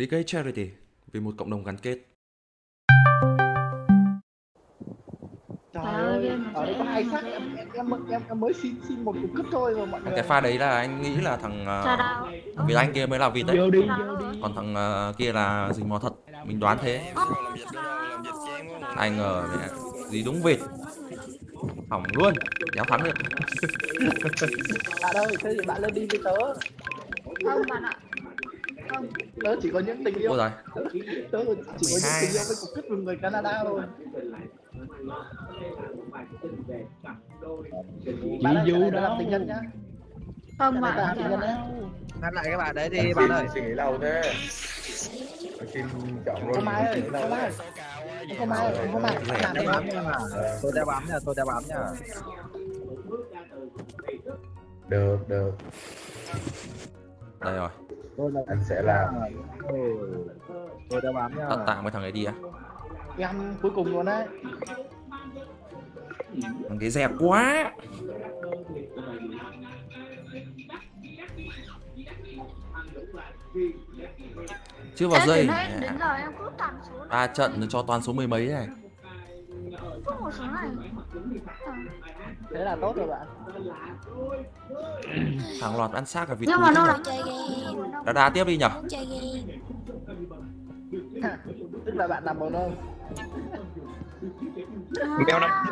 DK Charity vì một cộng đồng gắn kết. Trời ơi, ở đây có hai xác em, em, em, em, em mới xin xin một cục cất thôi mà mọi người Cái pha đấy là anh nghĩ là thằng uh, đào. Việt Anh kia mới là vịt đấy. Còn thằng ờ, kia là dính mò thật. Mình đoán thế. Đào. Ai ngờ mẹ gì đúng vịt. Hỏng luôn. Đéo thắng được. Bạn ơi, thế thì bạn lên đi với tớ Không bạn ạ. Không. Tớ chỉ có những tình yêu. Rồi. Tớ chỉ có những 12. tình yêu với cục của người Canada thôi. Cái này tớ làm tình nhân nhá. Không bạn. ngăn lại các bạn đấy thì bạn ơi. suy nghĩ lâu thế. Xin chọn luôn Mai ơi, lâu Mai Cô Mai ơi, cô Mai Làm tôi đi bám nha tôi đã bám nha tôi đã bám nha. Được được. Đây rồi. Tôi là anh sẽ làm Ừ, tôi đã bám nha tạm với thằng ấy đi á. Em cuối cùng luôn đấy Thằng cái dẹp quá. Chưa vào Em dây. đến đến giờ em cứ toàn số này. Ba trận cho toàn số mười mấy này. Cứ một số này. Thế là tốt rồi bạn Hàng loạt ăn xác ở vịt Nhưng mà đâu thế là chơi game Đá đá tiếp đi nhở? chơi game Tức là bạn làm màu nâu mèo là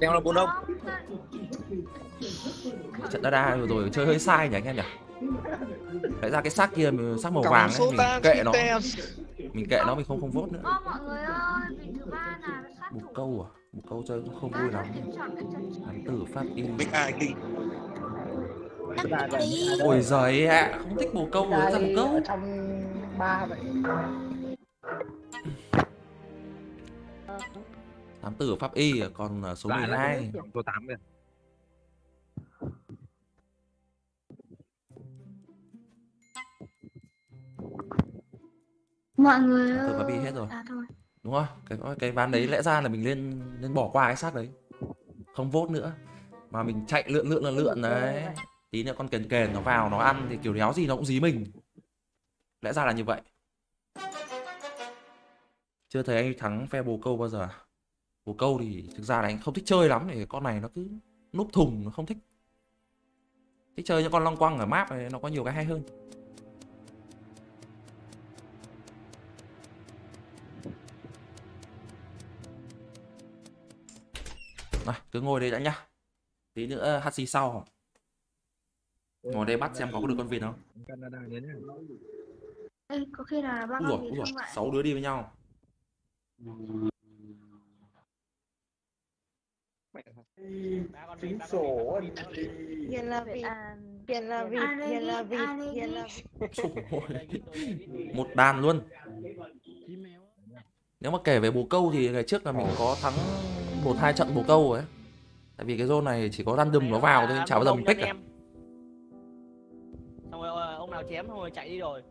mèo là bốn ông Trận đá đá vừa rồi chơi hơi sai nhỉ anh em nhỉ? Phải ra cái xác kia xác màu vàng ấy, mình kệ nó. Mình kệ nó mình không không vote nữa. Ô mọi người ơi, vị thứ ba là sát Bù thủ. câu à? Bù câu chơi cũng không vui lắm. Hắn tử phát đi. King đắt đi Ôi giời ạ, không thích bồ câu rồi ra bồ Ai câu. ở trong ba vậy Thám tử pháp y còn ờ, số lại là 12. số tám kìa Mọi người pháp y ơi. hết rồi. À thôi. Đúng rồi, cái cái ván đấy lẽ ra là mình lên lên bỏ qua cái xác đấy. Không vote nữa. Mà mình chạy lượn lượn lượn lượn đấy. Tí nữa con kền kền nó vào nó ăn thì kiểu đéo gì nó cũng dí mình. Lẽ ra là như vậy. Chưa thấy anh thắng phe bồ câu bao giờ. à? Bồ câu thì thực ra là anh không thích chơi lắm thì con này nó cứ núp thùng nó không thích. Thích chơi những con long quăng ở map này nó có nhiều cái hay hơn. Rồi, cứ ngồi đây đã nhá. Tí nữa Hachi sau. Ngồi đây bắt xem có được con vịt không. Canada Ê, có khi là ba Úi vậy? sáu đứa đi với nhau. Chính sổ anh là vịt À, Hiền là vịt À, đi, là vịt à, đi. là ơi. Một đàn luôn. Nếu mà kể về bồ câu thì ngày trước là mình có thắng một hai trận bồ câu rồi ấy. Tại vì cái zone này chỉ có random nó vào thôi, chả bao giờ mình pick cả. xong rồi ờ, ông nào chém xong rồi chạy đi rồi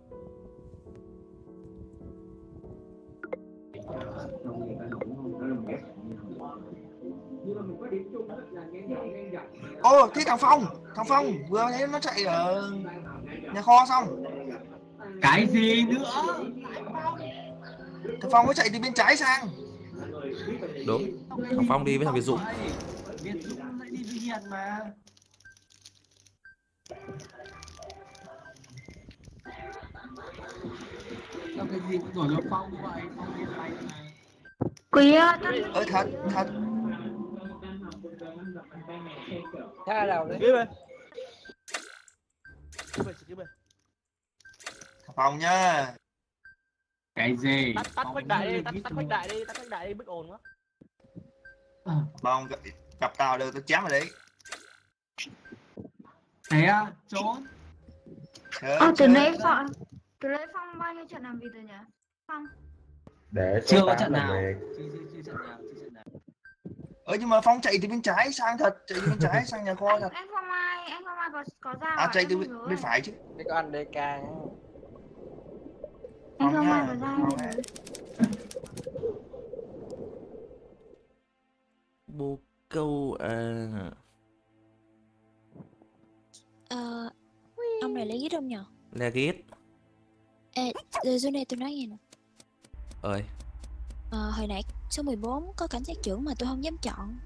Ô, thế thằng Phong, thằng Phong vừa thấy nó chạy ở nhà kho xong. cái gì nữa Thằng Phong nó chạy từ bên trái sang. Đúng. Thằng Phong đi với thằng Việt Dũng. Việt Dũng lại đi với Hiền mà Sao cái gì cũng đổ cho Phong vậy Phong đi lành mà Quý ơi, Ơ thật, thật. Thế nào đấy về Thằng Phong nhá. Cái gì Tắt, tắt khuếch đại đi, tắt, tắt rồi. khuếch đại đi, tắt khuếch đại đi, bức ồn quá Phong gặp, gặp tao đâu tao chém ở đấy. thế à trốn Ờ, từ nãy Phong Từ nãy Phong bao nhiêu trận làm vịt rồi nhỉ? Phong để chưa có trận nào chưa trận nào chưa trận nào Ơ nhưng mà Phong chạy từ bên trái sang thật, chạy từ bên trái sang nhà kho thật. anh Phong ai, anh Phong ai có có ra À à? chạy từ không bên, bên rồi. phải chứ. Thế có ăn DK nhá Anh Phong ai có ra. Bồ câu à... Ờ Ông này lấy ít không nhở Legit. Ê, rồi sau này tôi nói nghe nè. Ơi Ờ, hồi nãy số 14 có cảnh sát trưởng mà tôi không dám chọn.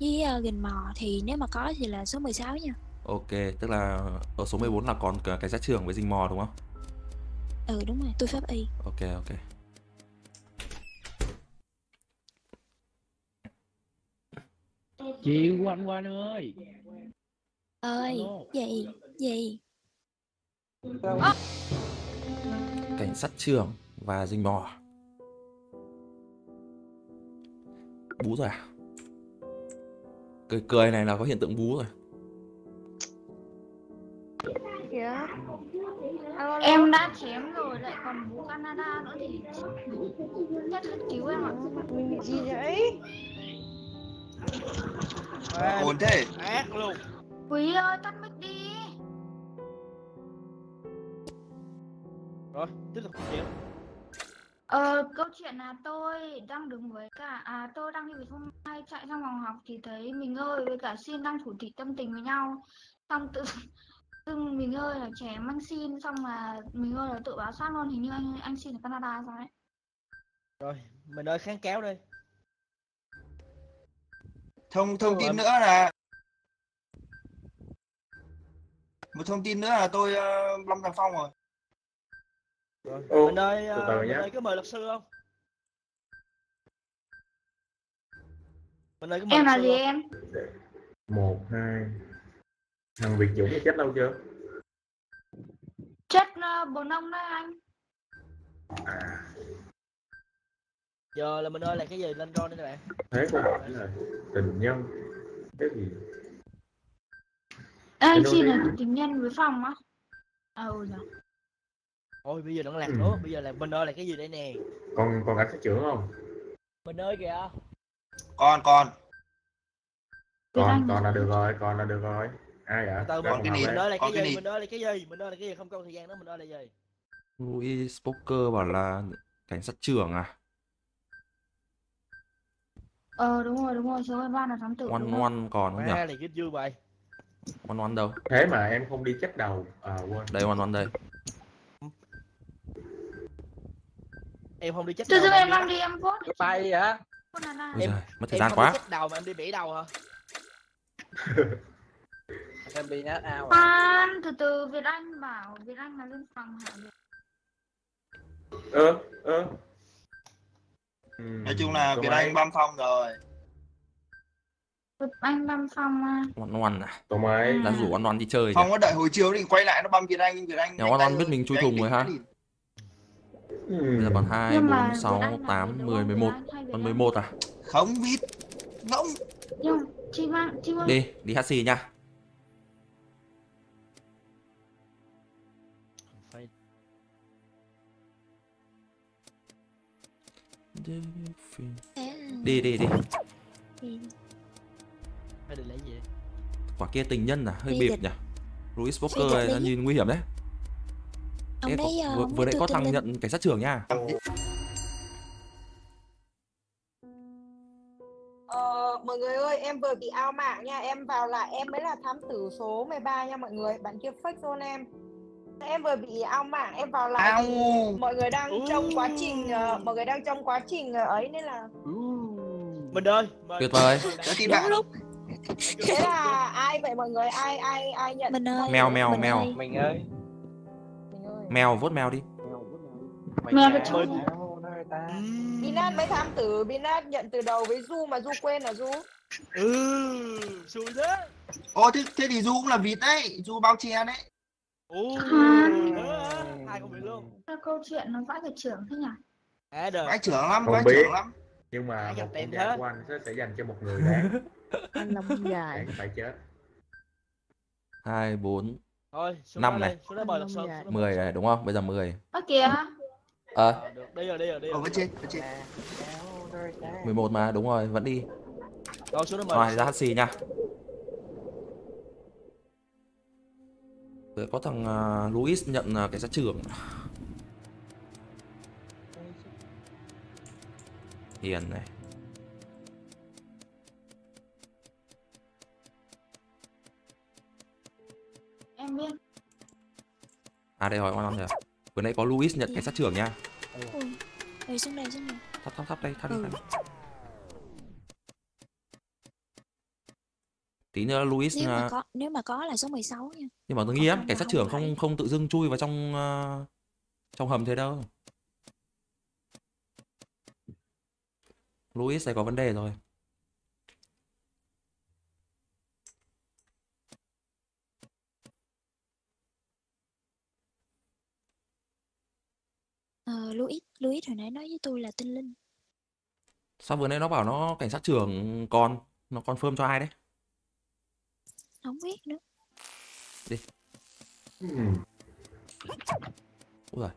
Với uh, gìn mò thì nếu mà có thì là số 16 nha. Ok tức là ở số 14 là còn cả cảnh sát trưởng với rình mò đúng không Ừ đúng rồi, tôi pháp y. Ok ok. Chị quanh quanh ơi. Ơi gì gì? Cảnh sát trưởng và rình mò. Bú rồi à? Cười cười này là có hiện tượng bú rồi dạ Em đã chém rồi lại còn bú Canada nữa thì nhất hết cứu em ạ. mình bị gì vậy? Ổn thế? Ác luôn. Quý ơi tắt mic đi. rồi tiếp tục chuyện Ờ, câu chuyện là tôi đang đứng với cả à tôi đang đi với không may chạy trong phòng học thì thấy mình ơi với cả Xin đang thủ thỉ tâm tình với nhau. Xong tự dưng mình ơi là chém anh Xin xong là mình ơi là tự báo sát luôn hình như anh anh Xin ở Canada sao ấy. Rồi mình ơi kháng kéo đi. Thông thông tin nữa là một thông tin nữa là tôi uh, lâm thằng phong rồi. Rồi Ô, mình ơi từ từ mình nhé. ơi có mời luật sư không? Mình ơi có mời em là gì không? em? Một hai thằng Việt Dũng chết lâu chưa? Chết uh, bồn ông đấy anh. Giờ là mình ơi là cái gì? Lên ron đây các bạn. Thế không phải là tình nhân. Cái gì? Ê, anh Xin là tình nhân với phòng á. À ừ rồi Ôi bây giờ nó lạc Ừ. nữa, bây giờ là mình ơi là cái gì đây nè? Còn còn cảnh sát trưởng không? Mình ơi kìa. Việt còn Anh còn là được rồi còn là được rồi ai vậy Từ phòng cái gì? mình ơi là cái gì, mình ơi là cái gì, mình ơi là cái gì, không có thời gian nữa, mình ơi là gì? Louis Poker bảo là cảnh sát trưởng à? Ờ đúng rồi đúng rồi. Số 13 là thám tử không? One còn không nhỉ? này cái vui vậy One One đâu? Thế mà em không đi check đầu. À quên. Đây One One đây. Em không đi chết đầu em đi đang đi em vote. Bay hả? Canada Ôi Em- giời, mất thời Em gian không quá. đi chết đầu mà em đi bể đầu hả em bị nát ao à? Từ từ Việt Anh bảo Việt Anh là lên phòng hả? Ơ ơ Ừm, nói chung là việt anh băm phong rồi. Việt Anh năm phòng à One One à? Ừ. số mấy đã rủ One One đi chơi phong có đợi hồi chiều thì quay lại nó băm việt anh nhưng việt anh Nhà Oan Oan biết mình chui thùng rồi ha? đi. bây giờ còn hai nhưng mà bốn Việt sáu Anh là tám Việt mười Anh, mười Việt một Anh hay Việt còn Anh? 11 à? Không biết ngỗng. Nhưng chị mang chị ơi đi đi hát xì nha đi đi đi. Phải định lấy gì? Quả kia tình nhân à? Hơi Đi bịp dịch. nhỉ? Louis dịch này nó nhìn nguy hiểm đấy. Ông Ê, đấy có- ờ, vừa, vừa có nãy có thằng nhận cảnh sát trưởng nha. Ờ, mọi người ơi, em vừa bị ao mạng nha, em vào lại em mới là thám tử số 13 nha mọi người, bạn kia fake zone em. Em vừa bị ao mạng, em vào lại ao mọi người đang Ooh. trong quá trình ờ, mọi người đang trong quá trình ờ, ấy nên là Mình ơi mời- Tuyệt vời. Đúng bạn lúc thế là ai vậy mọi người? Ai ai ai nhận? mình ơi Mèo, mèo, mình mèo. ơi. mình ơi Mình ơi. mèo vote mèo đi mình Mèo nơi ta. Binat mới thám tử, Binat nhận từ đầu với Du mà Du quên là Du. Ừ xui thế ô thế, thế thì du cũng là vịt đấy du bao che đấy Ồ. Khoan. hai luôn Sao câu chuyện nó vãi cả trưởng thế nhỉ? À đời vãi trưởng lắm Không vãi biết. trưởng lắm. Nhưng mà Ai một con thế? của anh sẽ, sẽ dành cho một người đáng. Anh lông dài đáng phải chết. Hai bốn thôi xuống Năm đó này. đi, xuống đó xuống đó mười này đúng không? Bây giờ 10 ơ kìa. Ờ. Ờ, được đi rồi đi rồi đi ở rồi. bên trên bên trên ta. 11 mà đúng rồi vẫn đi. Rồi xuống đó mời rồi luật ra xì nha Rồi có thằng à, Louis nhận à, cảnh sát trưởng. Hiền này. Em biết. À đây rồi, on on rồi. Vừa nãy có Luis nhận cảnh sát trưởng nha. Ui ui xuống đây xuống đây thắp thắp thắp đây thắp đi Ừ. thắp đi tí nữa Luis nếu mà à, có nếu mà có là số 16 nha. Nhưng mà tôi Còn nghĩ lắm không cảnh sát không trưởng phải. không không tự dưng chui vào trong ờ, trong hầm thế đâu. Luis này có vấn đề rồi. Ờ Louis Louis hồi nãy nói với tôi là tinh linh. Sao vừa nãy nó bảo nó cảnh sát trưởng còn nó confirm cho ai đấy không biết nữa. Ừm, Ui giời,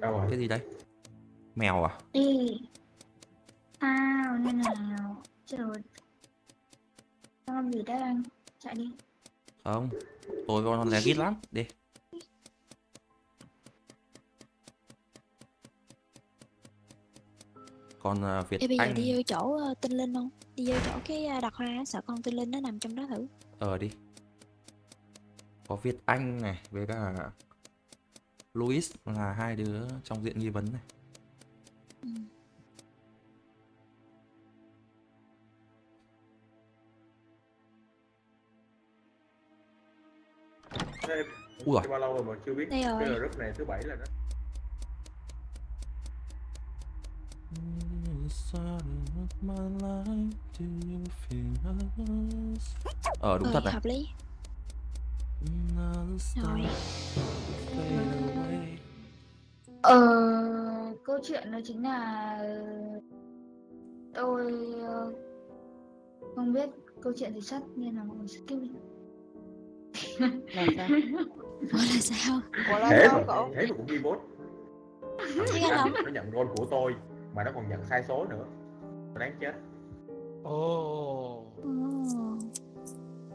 đâu rồi? Cái gì đây? Mèo à? Đi. Sao như nào trời làm gì đấy anh? Chạy đi. Không. Tôi con lé gít lắm. Đi. Còn ờ, Việt Ê, bây giờ Anh. đi vô chỗ ờ, tinh linh không? Đi vô chỗ cái ờ, đặt hoa sợ con tinh linh nó nằm trong đó thử ờ đi. Có Việt Anh này với cả Luis là hai đứa trong diện nghi vấn này. Ừ. Ui giời, bao lâu rồi mà chưa biết. Đây rồi. cái group này thứ bảy là nó ờ đúng thật Ờ, này. hợp lý. Rồi. ờ câu chuyện đó chính là tôi ờ, không biết câu chuyện gì sắt nên là mọi người skip đi. Là sao? Ủa là sao? Ủa là thế sao mà cậu? thế mà cũng ghi bốt. Thế lắm nó nhận role của tôi mà nó còn nhận sai số nữa. Đáng chết. Ồ, Ồ.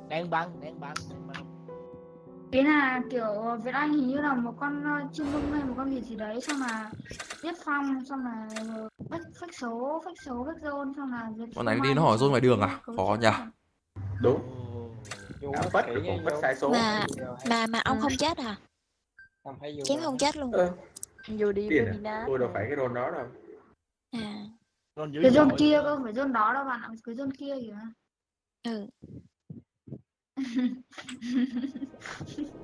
đang băng, đang băng, đang băng. Ý là kiểu Việt Anh hình như là một con ờ, chim lung hay một con gì gì đấy xong là giết phong xong là phách phách số phách số phách zone xong là Con này đi nó hỏi zone ngoài đường à? Khó nhỉ? đúng. Phết rồi còn phết sai số. Mà mà mà ông không chết à? Chém không chết luôn. Ơ, Dù đi tiền với à? Tôi đâu phải cái role đó đâu à. Dữ cái zone kia cơ phải zone đó đâu bạn ạ cái zone kia kìa. Ừ.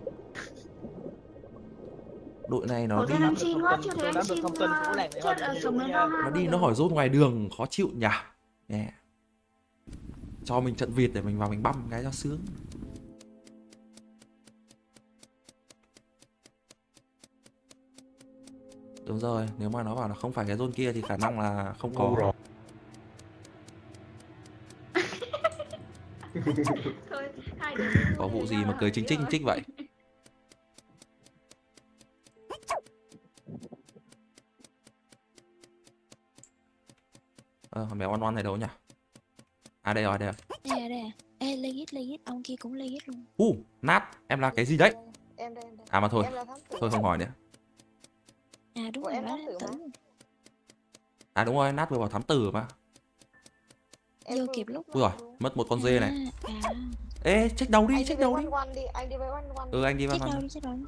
Đội này nó Ủa, đi xin thông quá chưa thấy xin thông tin ờ, làng này chết ở sống đâu nó đi nó hỏi rốt ngoài đường khó chịu nhỉ. Nè. cho mình trận vịt để mình vào mình băm cái cho sướng đúng rồi nếu mà nó bảo là không phải cái zone kia thì khả năng là không có. rồi. Thôi hai đứa có vụ gì mà cười trích rồi. trích vậy? Ờ con mèo oan oan này đâu nhỉ? À đây rồi đây rồi. Đây à đây à ê legit legit ông kia cũng legit luôn. U nát. Em là cái gì đấy? Em đây em đây. À mà thôi. Thôi không hỏi nữa à đúng Ủa, rồi em thám tử mà. à đúng rồi nát vừa vào thám tử mà Em vô kịp lúc. ui rồi mất một con dê này à, à ê check đầu đi Anh đi check với đầu one đi one đi Anh đi với one one ừ anh đi vào chết đâu văn đi chết đâu đi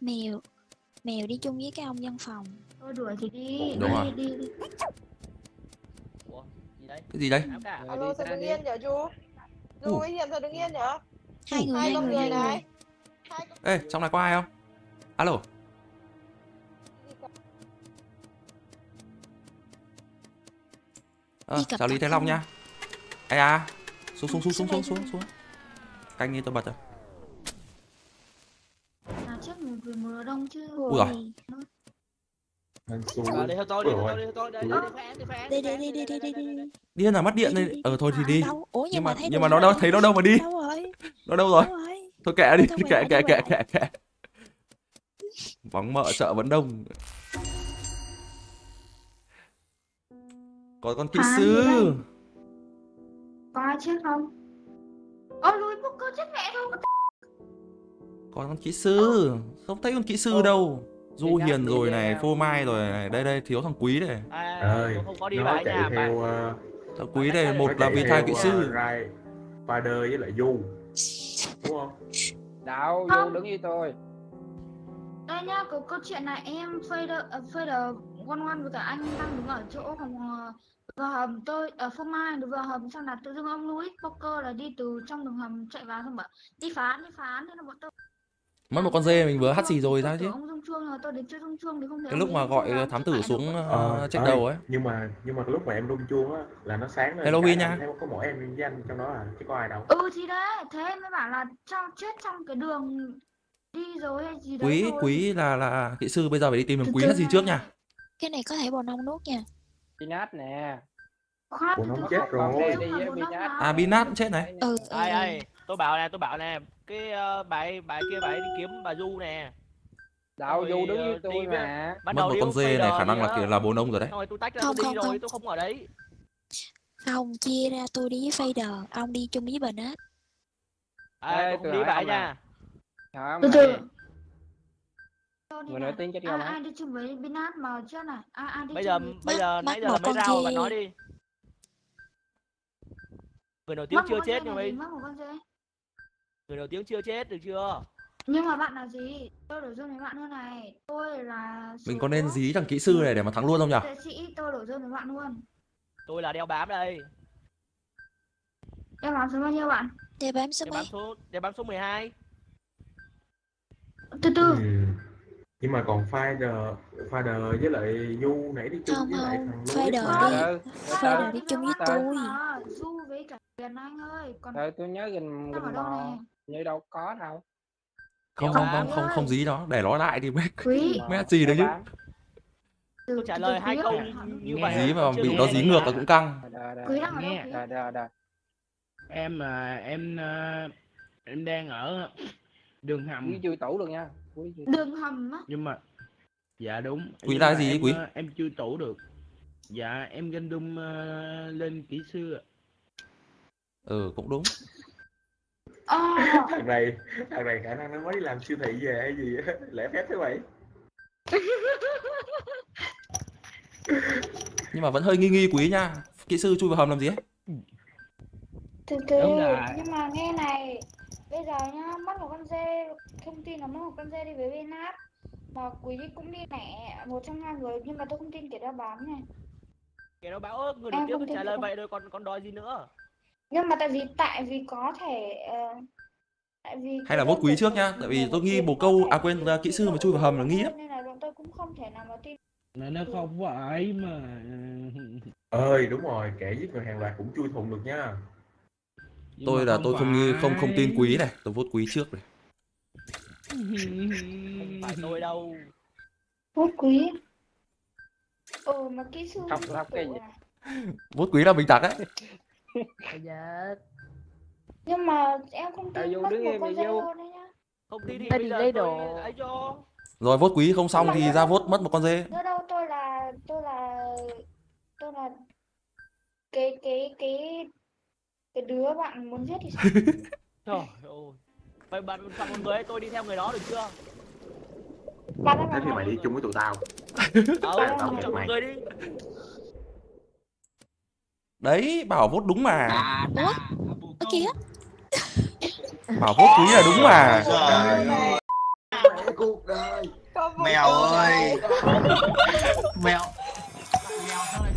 mèo mèo đi chung với cái ông văn phòng thôi đuổi thì đi Đúng đi, rồi. đi đi? Cái gì đây. Alo sao đứng yên nhở chú Chú nguy hiểm sao đứng yên nhở? Hai người Hai hai con người này. Ê trong này có ai không? Alo. Ờ cập chào lý thế long nha. Ai à xuống xuống xuống xuống Xuống xuống xuống. Canh như tôi bật rồi. À vừa đông chứ. Ui giời. Xui Ờ, đi theo tôi, đi theo tôi, đi theo tôi. Đây, đây, đi mất điện đi, ờ thôi thì đi ủa nhưng mà nhưng mà nó đâu thấy nó đâu mà đi đâu rồi nó đâu rồi thôi kệ đi kệ kệ kệ kệ kệ vắng mợ chợ vẫn đông có con kỹ À, sư đây? có ai chết không ơ lùi booker chết mẹ thôi có con kỹ sư không thấy con kỹ sư đâu du hiền rồi này nào. phô mai rồi này. đây đây thiếu thằng quý này À, ơi tôi không có đi nó chạy nhà, theo ờ, Thằng quý này một là vì thai kỹ sư. Rai Father với lại Du đúng không? Đâu, vô đứng với tôi. đây nhá có câu chuyện là em fader uh, fader ngoan ngoan với cả anh đang đứng ở chỗ phòng ờ, vừa hầm tôi ở phương mai vừa hầm xong là tự dưng ông Louis Poker là đi từ trong đường hầm chạy vào xong bảo đi phán đi phán thế là bọn tôi mất một con dê mình vừa hắt xì rồi sao chứ cái lúc mà gọi thám tử tại xuống check ơi, đầu ấy nhưng mà nhưng mà lúc mà em rung chuông á là nó sáng lên Hello Huy nha. thấy có mỗi em với anh trong đó à chứ có ai đâu ừ thì đấy thế mới bảo là trong chết trong cái đường đi rồi hay gì đấy quý thôi. quý là là kỹ sư bây giờ phải đi tìm thằng quý hắt gì trước nha cái này có thể bồ nông nuốt nha Pinat nè. Khoan, nó từ chết rồi. Binat. à binat cũng chết này ừ, ừ. ai ai tôi bảo nè tôi bảo nè cái ờ, bà ấy- bà ấy kia bà ấy đi kiếm bà du nè Đâu, Rồi, vô đứng ờ, với đi tôi mà. ban mất đầu một con ông dê này khả năng là kiểu là bố nông rồi đấy rồi tôi tách ra Không, tôi đi không, rồi không. tôi không ở đấy không chia ra tôi đi với fader ông đi chung với bình á à, Ê, tôi không tôi đi ông nè. nha Không, từ mà từ đi. Tôi đi Người nổi tiếng chết ai, không ai á? đi chung với Binat mà trước này ai, ai đi bây giờ bây giờ nãy giờ mấy con rau dê. nói đi người nổi tiếng chưa chết nhưng mà gì? mất một con dê người nổi tiếng chưa chết được chưa? Nhưng mà bạn là gì? Tôi đổi dương với bạn luôn này. Tôi là mình có nên dí thằng kỹ sư này để mà thắng luôn không nhỉ? Sĩ tôi đổi dương với bạn luôn. Tôi là đeo bám đây. Em làm số bao nhiêu bạn? Để bám số đeo mấy? bám số đeo bám số 12 từ từ. Ừ. nhưng mà còn Father Father với lại Du nãy đi chung Không, với lại thằng mà. đi. Đi chung với tôi. Du với cả Tiền Anh ơi còn tôi nhớ gần gần này Như đâu có đâu. không không không không không dí nó để nó lại thì mấy quý. Mấy gì đấy chứ? tôi trả lời hai quý câu như vậy dí mà bị nó dí ngược là cũng căng. Quý Nghe. quý em à, em à, em đang ở đường Quý hầm chui tủ được nha. Quý đường hầm á. Nhưng mà dạ đúng. Quý là gì em, quý? à, em chưa tủ được. Dạ em ganh đum à, lên kỹ sư ừ cũng đúng Ờ, thằng này thằng này khả năng nó mới đi làm siêu thị về hay gì lẽ phép thế vậy nhưng mà vẫn hơi nghi nghi quý nha. Kỹ sư chui vào hầm làm gì ấy? Từ từ nhưng mà nghe này bây giờ nhá mất một con dê thông tin là mất một con dê đi với Binat mà quý cũng đi nẻ một trong hai người nhưng mà tôi không tin kẻ đeo bám này. Kẻ đó báo ơ người tiếng không tôi trả lời vậy rồi còn còn đòi gì nữa nhưng mà tại vì tại vì có thể ờ, tại vì hay là vote quý trước nhá tại vì tôi nghi bồ câu à quên là kỹ sư mà chui vào hầm là nghi lắm nên là bọn tôi cũng không thể nào mà tin là nó không phải mà ơi đúng rồi kẻ giết người hàng loạt cũng chui thùng được nha Nhưng tôi là tôi không nghi không không tin phải. quý này tôi vote quý trước này không phải tôi đâu vote quý ừ mà kỹ sư Không, không, cái gì? à? vote quý là bình tặc ấy Dạ. nhưng mà em không tin mất đứng một em con dê vô. đấy nhá không đi thì bây giờ lấy tôi đồ. rồi vote quý không xong thì ra vote mất một con dê. Đâu đâu tôi là tôi là tôi là cái cái cái cái đứa bạn muốn giết thì sao? trời ơi. Vậy bạn chọn một người ấy, tôi đi theo người đó được chưa? Bạn thế thì mày đi chung với tụi tao. Đâu Tao chọn một người đi đấy bảo vote đúng mà. Ủa ở kia bảo vote quý là đúng mà. Cuộc đời Mèo ơi, mèo.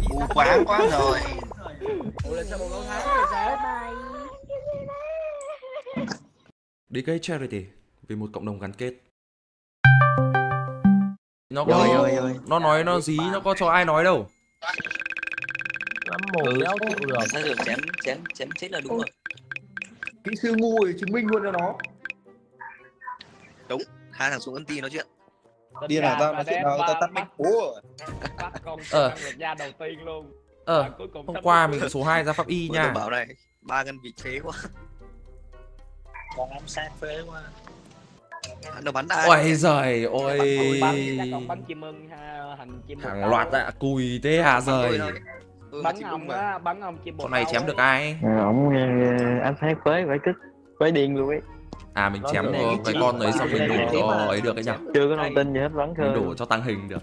Mù quáng quá rồi. sao DK Charity vì một cộng đồng gắn kết. Nó Ơi, có ơi, ơi. nó nói nó dí nó có cho ai nói đâu lắm mồm Ừ. đéo chịu được Sao được chém chém chém chết là đúng rồi. kỹ sư ngu rồi chứng minh luôn cho nó Hai thằng xuống công ty nói chuyện. Điên à, tao nói chuyện nào, tao tắt mic bố. bắt con Ờ. gia đầu tiên luôn. ờ hôm sắp qua mình số 2 ra pháp y nha bảo này, ba ngân vị phế quá. Con em sát phế quá. Nó bắn ai? ôi giời ôi bắn còn bắn chim ưng ha, hành chim hàng loạt ạ cùi thế à tôi giời thôi. Ừ, bắn chỉ ông mà. á bắn ông chim bồ con này chém được ai? Ổng ám sát phế phải kích phế điên luôn ấy. À mình chém cái rồi này cái chỉ- con ấy xong mình này cho ấy được cái nhỉ chưa có thông tin gì hết vắng mình khơi đổ cho tăng hình được.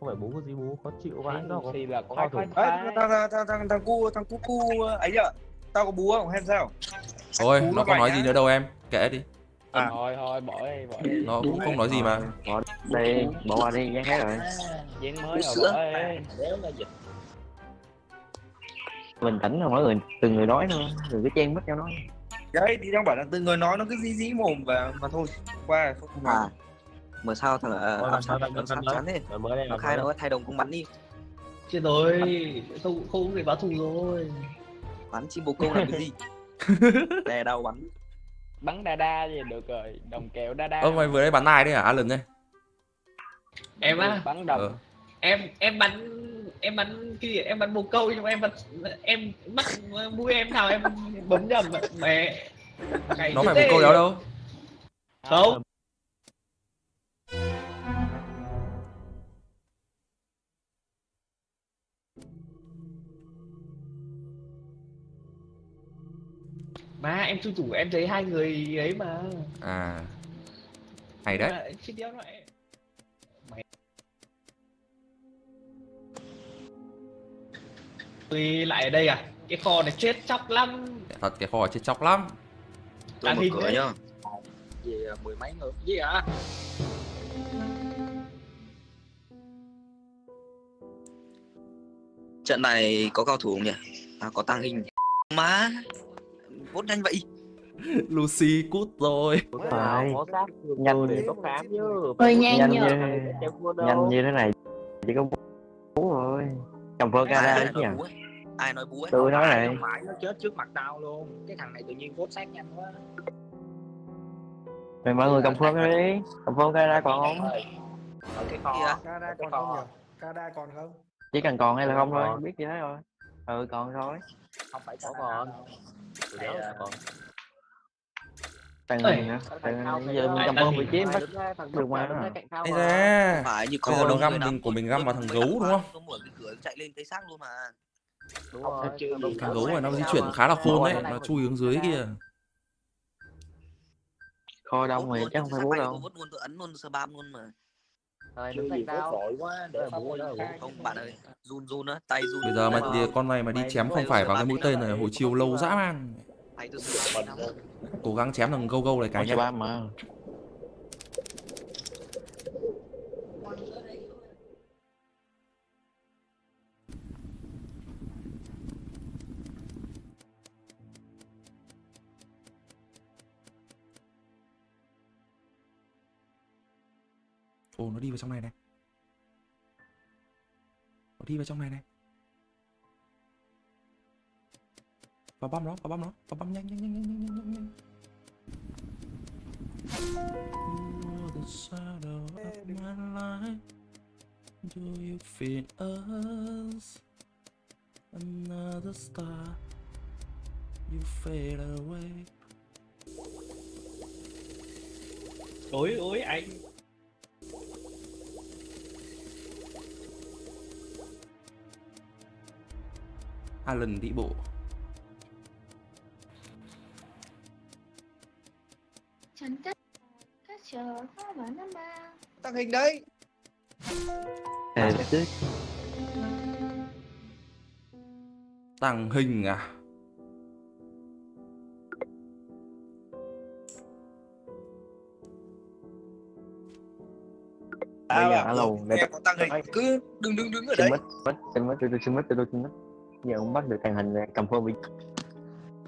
Không phải bú có gì bú khó chịu vãi nó có thì là có Đấy, thằng thằng thằng thằng thằng cu thằng cu cu ấy nhở? Tao có bú không? Hay sao? Thôi Cú nó không nói gì nữa đâu em. Kệ đi À. thôi thôi bỏ đi bỏ đi. Nó cũng không nói gì mà. Bỏ đi bỏ qua đi dán hết rồi. Dán mới rồi bỏ đi. Đéo là dịch bình tĩnh thôi mỗi người. Từng người nói thôi đừng có chen mất cho nói. Đấy thì đang bảo là từng người nói nó cứ dí dí mồm và mà thôi qua không mà mà sao thằng làm sao, sao làm chán thế nó khai nó thay đồng cũng bắn đi. Chết rồi không không người báo thù rồi. Bắn chim bồ câu làm cái gì? Đè đầu bắn bắn đa đa gì được rồi đồng kẹo đa đa ơ mày vừa đây bắn ai đấy hả? Alan đây. Em á? Bắn đồng. Ờ. em em bắn em bắn cái gì? Em bắn bồ câu nhưng mà em bắn em bắt mũi em nào em bấm nhầm mẹ. Ngày nó phải một câu đéo đâu. Không mà em chui chủ em thấy hai người ấy mà. À hay đấy. Mà chết đéo em- mày. Tuy lại ở đây à? Cái kho này chết chóc lắm. Thật cái kho chết chóc lắm. Tôi mở hình cửa đấy. nhá. Gì à, mười mấy người. Gì ạ? Trận này có cao thủ không nhỉ? À, có tăng hình. Má vốt nhanh vậy. Lucy cút rồi. Phải Nhanh. để có khám chứ. Hơi nhanh như nhanh như thế này chỉ có bú rồi cầm phơ ca ai ra chứ nói nhỉ? Ai nói bú ấy? Tôi nói này. Không phải nó chết trước mặt tao luôn. Cái thằng này tự nhiên vốt xác nhanh quá. Rồi mọi người cầm phơ ra đi cầm phơ ca ra còn không? Ở cái kho. Canada Cái còn không nhỉ Canada còn không? Chỉ cần còn hay là không thôi. Biết gì hết rồi. Ừ còn thôi. Không phải còn. còn nữa Cái tàn thằng giờ này mình cầm phơ vị trí bắt thằng Đục mà. là đứng ra. Phải như Bây giờ nó găm mình của mình găm vào thằng gấu, đúng không? nó mở cái cửa chạy lên thấy xác luôn mà. Đúng rồi thằng thằng gấu này nó di chuyển khá là khôn đấy nó này chui hướng dưới kia. Kho đông luôn, chắc không phải tay đâu. tôi vốt luôn tôi ấn luôn sơ bam luôn mà Rồi, đứng vốt Thao vội quá để là bố. khai không bạn ơi run run á tay run bây giờ mà con này mà đi chém không phải vào cái mũi tên này hồi chiều lâu dã man. Cố gắng chém thằng gâu gâu này cái cái nhá ồ nó đi vào trong này này nó đi vào trong này này vào băm nó vào băm nó vào băm nhanh nhanh nhanh nhanh nhanh nhanh nhanh the shadow of my life. Do you feel us? Another star. You fade away. ôi ôi anh Alan đi bộ. Chẳng cách các chờ hoa vào năm ba. Tăng hình đấy. Chứ Tàng hình à? bây giờ alo để em có tăng hình cứ đứng đứng đứng ở đấy. mít xin mít tôi tôi xin mít tôi tôi xin mít giờ không bắt được tàn hình rồi cầm phơ vị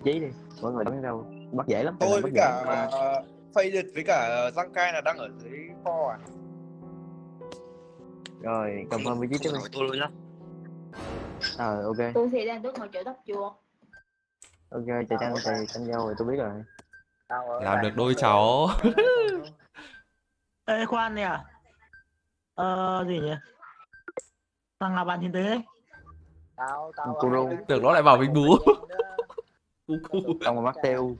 trí đi mọi người bắn đâu. Bắt dễ lắm tôi với cả uh, Faded với cả Giang Cai là đang ở dưới kho à? Rồi cầm phơ vị trí tiếp tôi luôn nhá ờ ok. Tôi thì đang tốt ngồi chỗ đất chuột. ok chạy tranh chạy tranh dâu rồi tôi biết rồi. Làm được đôi cháu. Ê khoan nè Ờ gì nhỉ? Thằng nào bạn nhìn thấy đấy tao tao đứng Tưởng nó lại bảo mình bú. đó. Cu cu. xong rồi bắt teo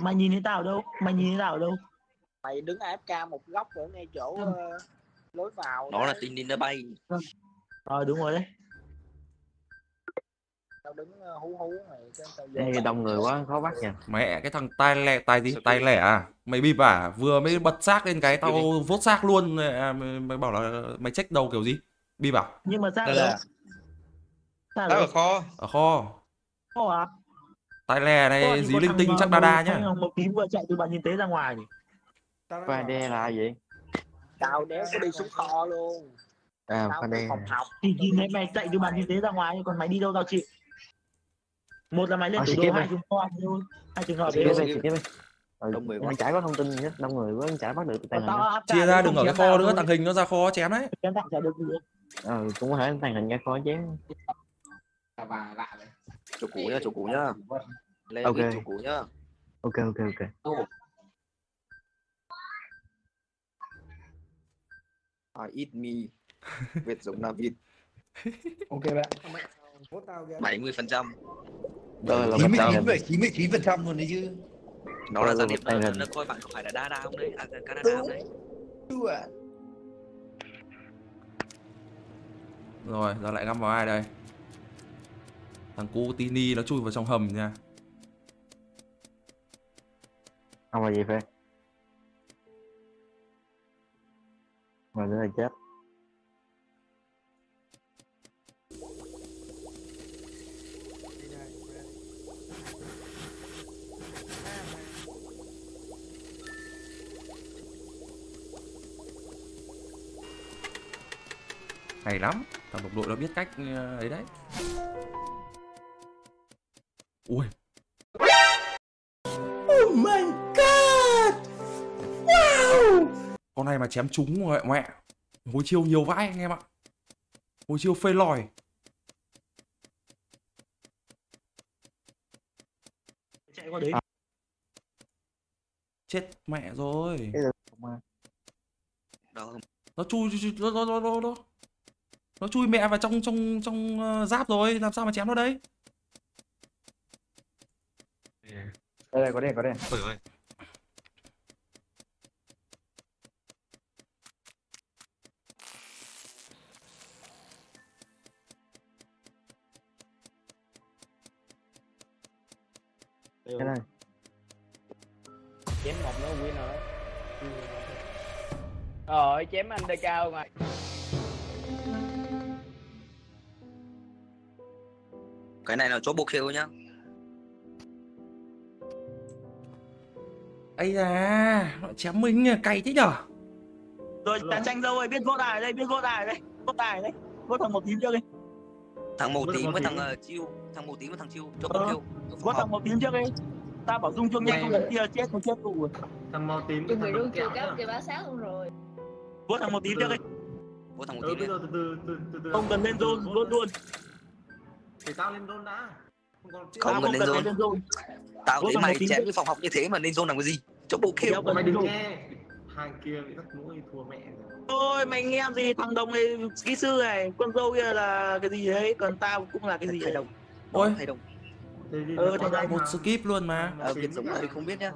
Mày nhìn thấy tao ở đâu Mày nhìn thấy tao ở đâu mày đứng AFK một góc ở ngay chỗ ờ, lối vào đó là tin đi nó bay Rồi đúng rồi đấy tao đứng ờ, hú hú tao Đây tao- đông người quá khó bắt nha Mẹ cái thằng tai lẻ tai gì? Tai lẻ à? Mày bịp à? Vừa mới bật xác lên cái tao vốt xác luôn à, mày, mày bảo là mày check đầu kiểu gì? Bịp à? nhưng mà rồi là tao ở kho Ở kho. Ồ à Tai lẻ Ồ, này thì dí linh tinh ờ, chắc đa đa nhá. màu tím vừa chạy từ bàn nhìn tế ra ngoài nhỉ Pha đe là gì tao đéo có đi xuống kho luôn à tao đe phòng học thì nhìn thấy mày chạy từ bàn nhìn tế ra ngoài còn mày đi đâu tao chịu một là mày lên Ờ, đồ đi. hai chúng con hai trường hợp đấy. Ừ, Đông người quá. chả có thông tin gì hết đông người quá chả bắt được tàn hình tao hết. áp Chia ra đừng ở cái kho nữa, thằng hình nó ra kho chém đấy. chém thẳng chả được gì ừ cũng có thể tàn hình ra khó chém chủ cũ nhá chủ cũ nhá. lên Ok. chủ cũ nhá. Ok ok ok. I eat me. Việt giống là vịt. Ok bạn. Bảy mươi phần trăm. Là chín mươi chín hình phẩy chín mươi chín phần trăm luôn đấy chứ. Nó là gián điệp hình. nó coi bạn có phải là đa đa không đấy. À Canada không đấy. Rồi, giờ lại găm vào ai đây? Thằng cu Tini nó chui vào trong hầm nha. không là gì phê mà nữa là chết Hay lắm, thằng đồng đội nó biết cách ờ, ấy đấy. Mà chém trúng mẹ mẹ. Hồi chiêu nhiều vãi anh em ạ. Hồi chiêu phê lòi. chạy qua đấy Chết mẹ rồi. Nó chui nó nó nó nó nó. Nó chui mẹ vào trong trong trong ờ, giáp rồi, làm sao mà chém nó đấy? đây đây có đây có đây cái rồi chém anh đê cao ngoài cái này là chỗ bộ kill nhá. Ấy da, nó chém mình à, cay thế nhở? rồi đàn tranh dâu ơi biết vô đài đây biết vô đài đây vô đài đấy vô thằng một tím trước đi. Thằng màu Mất tím một với thằng uh, chiêu. Thằng màu tím với thằng chiêu chỗ Ờ. kill chỗ vô thằng một tím trước đi. Ta bảo dung chuông nhanh không thằng kia chết không chết rồi. Thằng màu tím Dùng người luôn chưa cấp kìa bá sát luôn rồi vô thằng một tím trước đi vô thằng màu ừ, tím bây giờ từ từ từ từ từ. Không cần lên zone luôn luôn. Thì tao lên đôn đã. Không cần lên zone. lên zone. Tao thấy mày chém cái phòng học như thế mà nên zone làm cái gì? Chỗ bộ cần mày lên đừng zone. nghe. Hàng kia bị tắt mũi thua mẹ rồi. Thôi mày nghe gì? Thằng đồng này kỹ sư này con dâu kia là cái gì đấy? Còn tao cũng là cái gì thầy đấy? đồng. Ôi. thầy đồng Ừ, có đây. mà. Một skip luôn mà. Ờ, Việt Dũng là mình không biết nhá.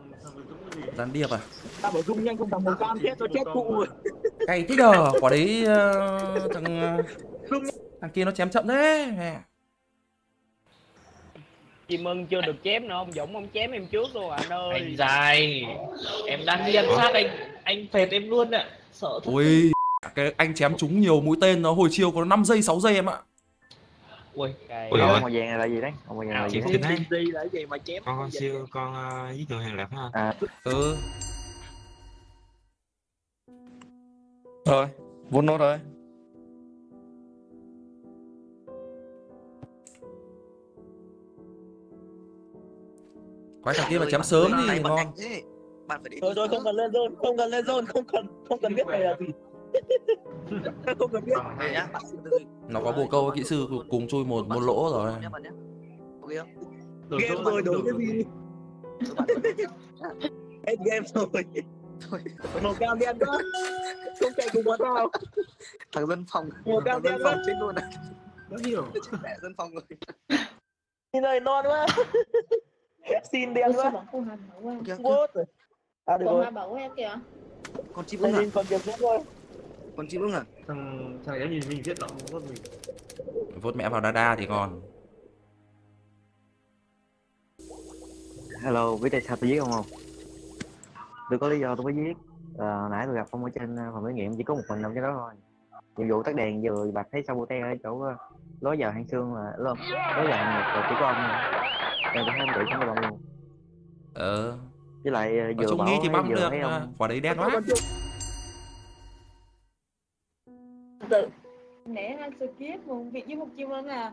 Gián điệp à? tao bảo dung nhanh không thằng màu cam chết nó chết cụ rồi Cay thế đờ, quả đấy ờ, thằng ờ, thằng kia nó chém chậm thế. Mẹ. chim ưng chưa được chém nữa ông dũng ông chém em trước luôn anh ơi anh dài em đang đi ăn sát anh anh phệt em luôn ạ sợ thật Ui, cái anh chém trúng nhiều mũi tên nó hồi chiều có 5 giây 6 giây em ạ. Ui Cày. Ôi, màu vàng này là gì đấy? Màu vàng này là gì đấy? gì là gì mà chém con con siêu con với trường hàng đẹp ha. À. Ừ, rồi vốn nốt rồi quái thằng kia mà chém sớm thì ngon. bạn phải rồi rồi không cần lên zone không cần lên zone không cần không cần biết mày là gì không cần biết. Hay nhá. Nó có bồ câu kỹ sư cùng chui một một lỗ rồi. game rồi đổi cái gì? hết game rồi. Màu cam đen quá. Không chạy cùng bọn tao. Thằng dân phòng. Màu cam đen quá. chết luôn đấy nó nhiều chết mẹ dân phòng rồi. Nhìn ơi non quá. Xin đen quá. con. Vốt rồi à được rồi. Hà bảo qua kìa. Con chim lên à? lên còn chim ưng à thằng thằng ấy nhìn mình giết nó không có gì Vốt mẹ vào đa đa thì còn. hello biết tại sao tôi giết ông không tôi có lý do tôi mới giết Ờ, nãy tôi gặp ông ở trên ờ, phòng thí nghiệm chỉ có một mình ông trên đó thôi nhiệm vụ tắt đèn vừa bạch thấy sabote ở chỗ ờ, lối vào hang xương là lối lối vào hang ngục là chỉ có ông nên tôi thấy ông tự không có luôn Ờ. với lại vừa bảo nghi thì vừa được thấy mà. ông Quả đấy đen quá. Tự nãy anh skip một việc với một chim ưng à.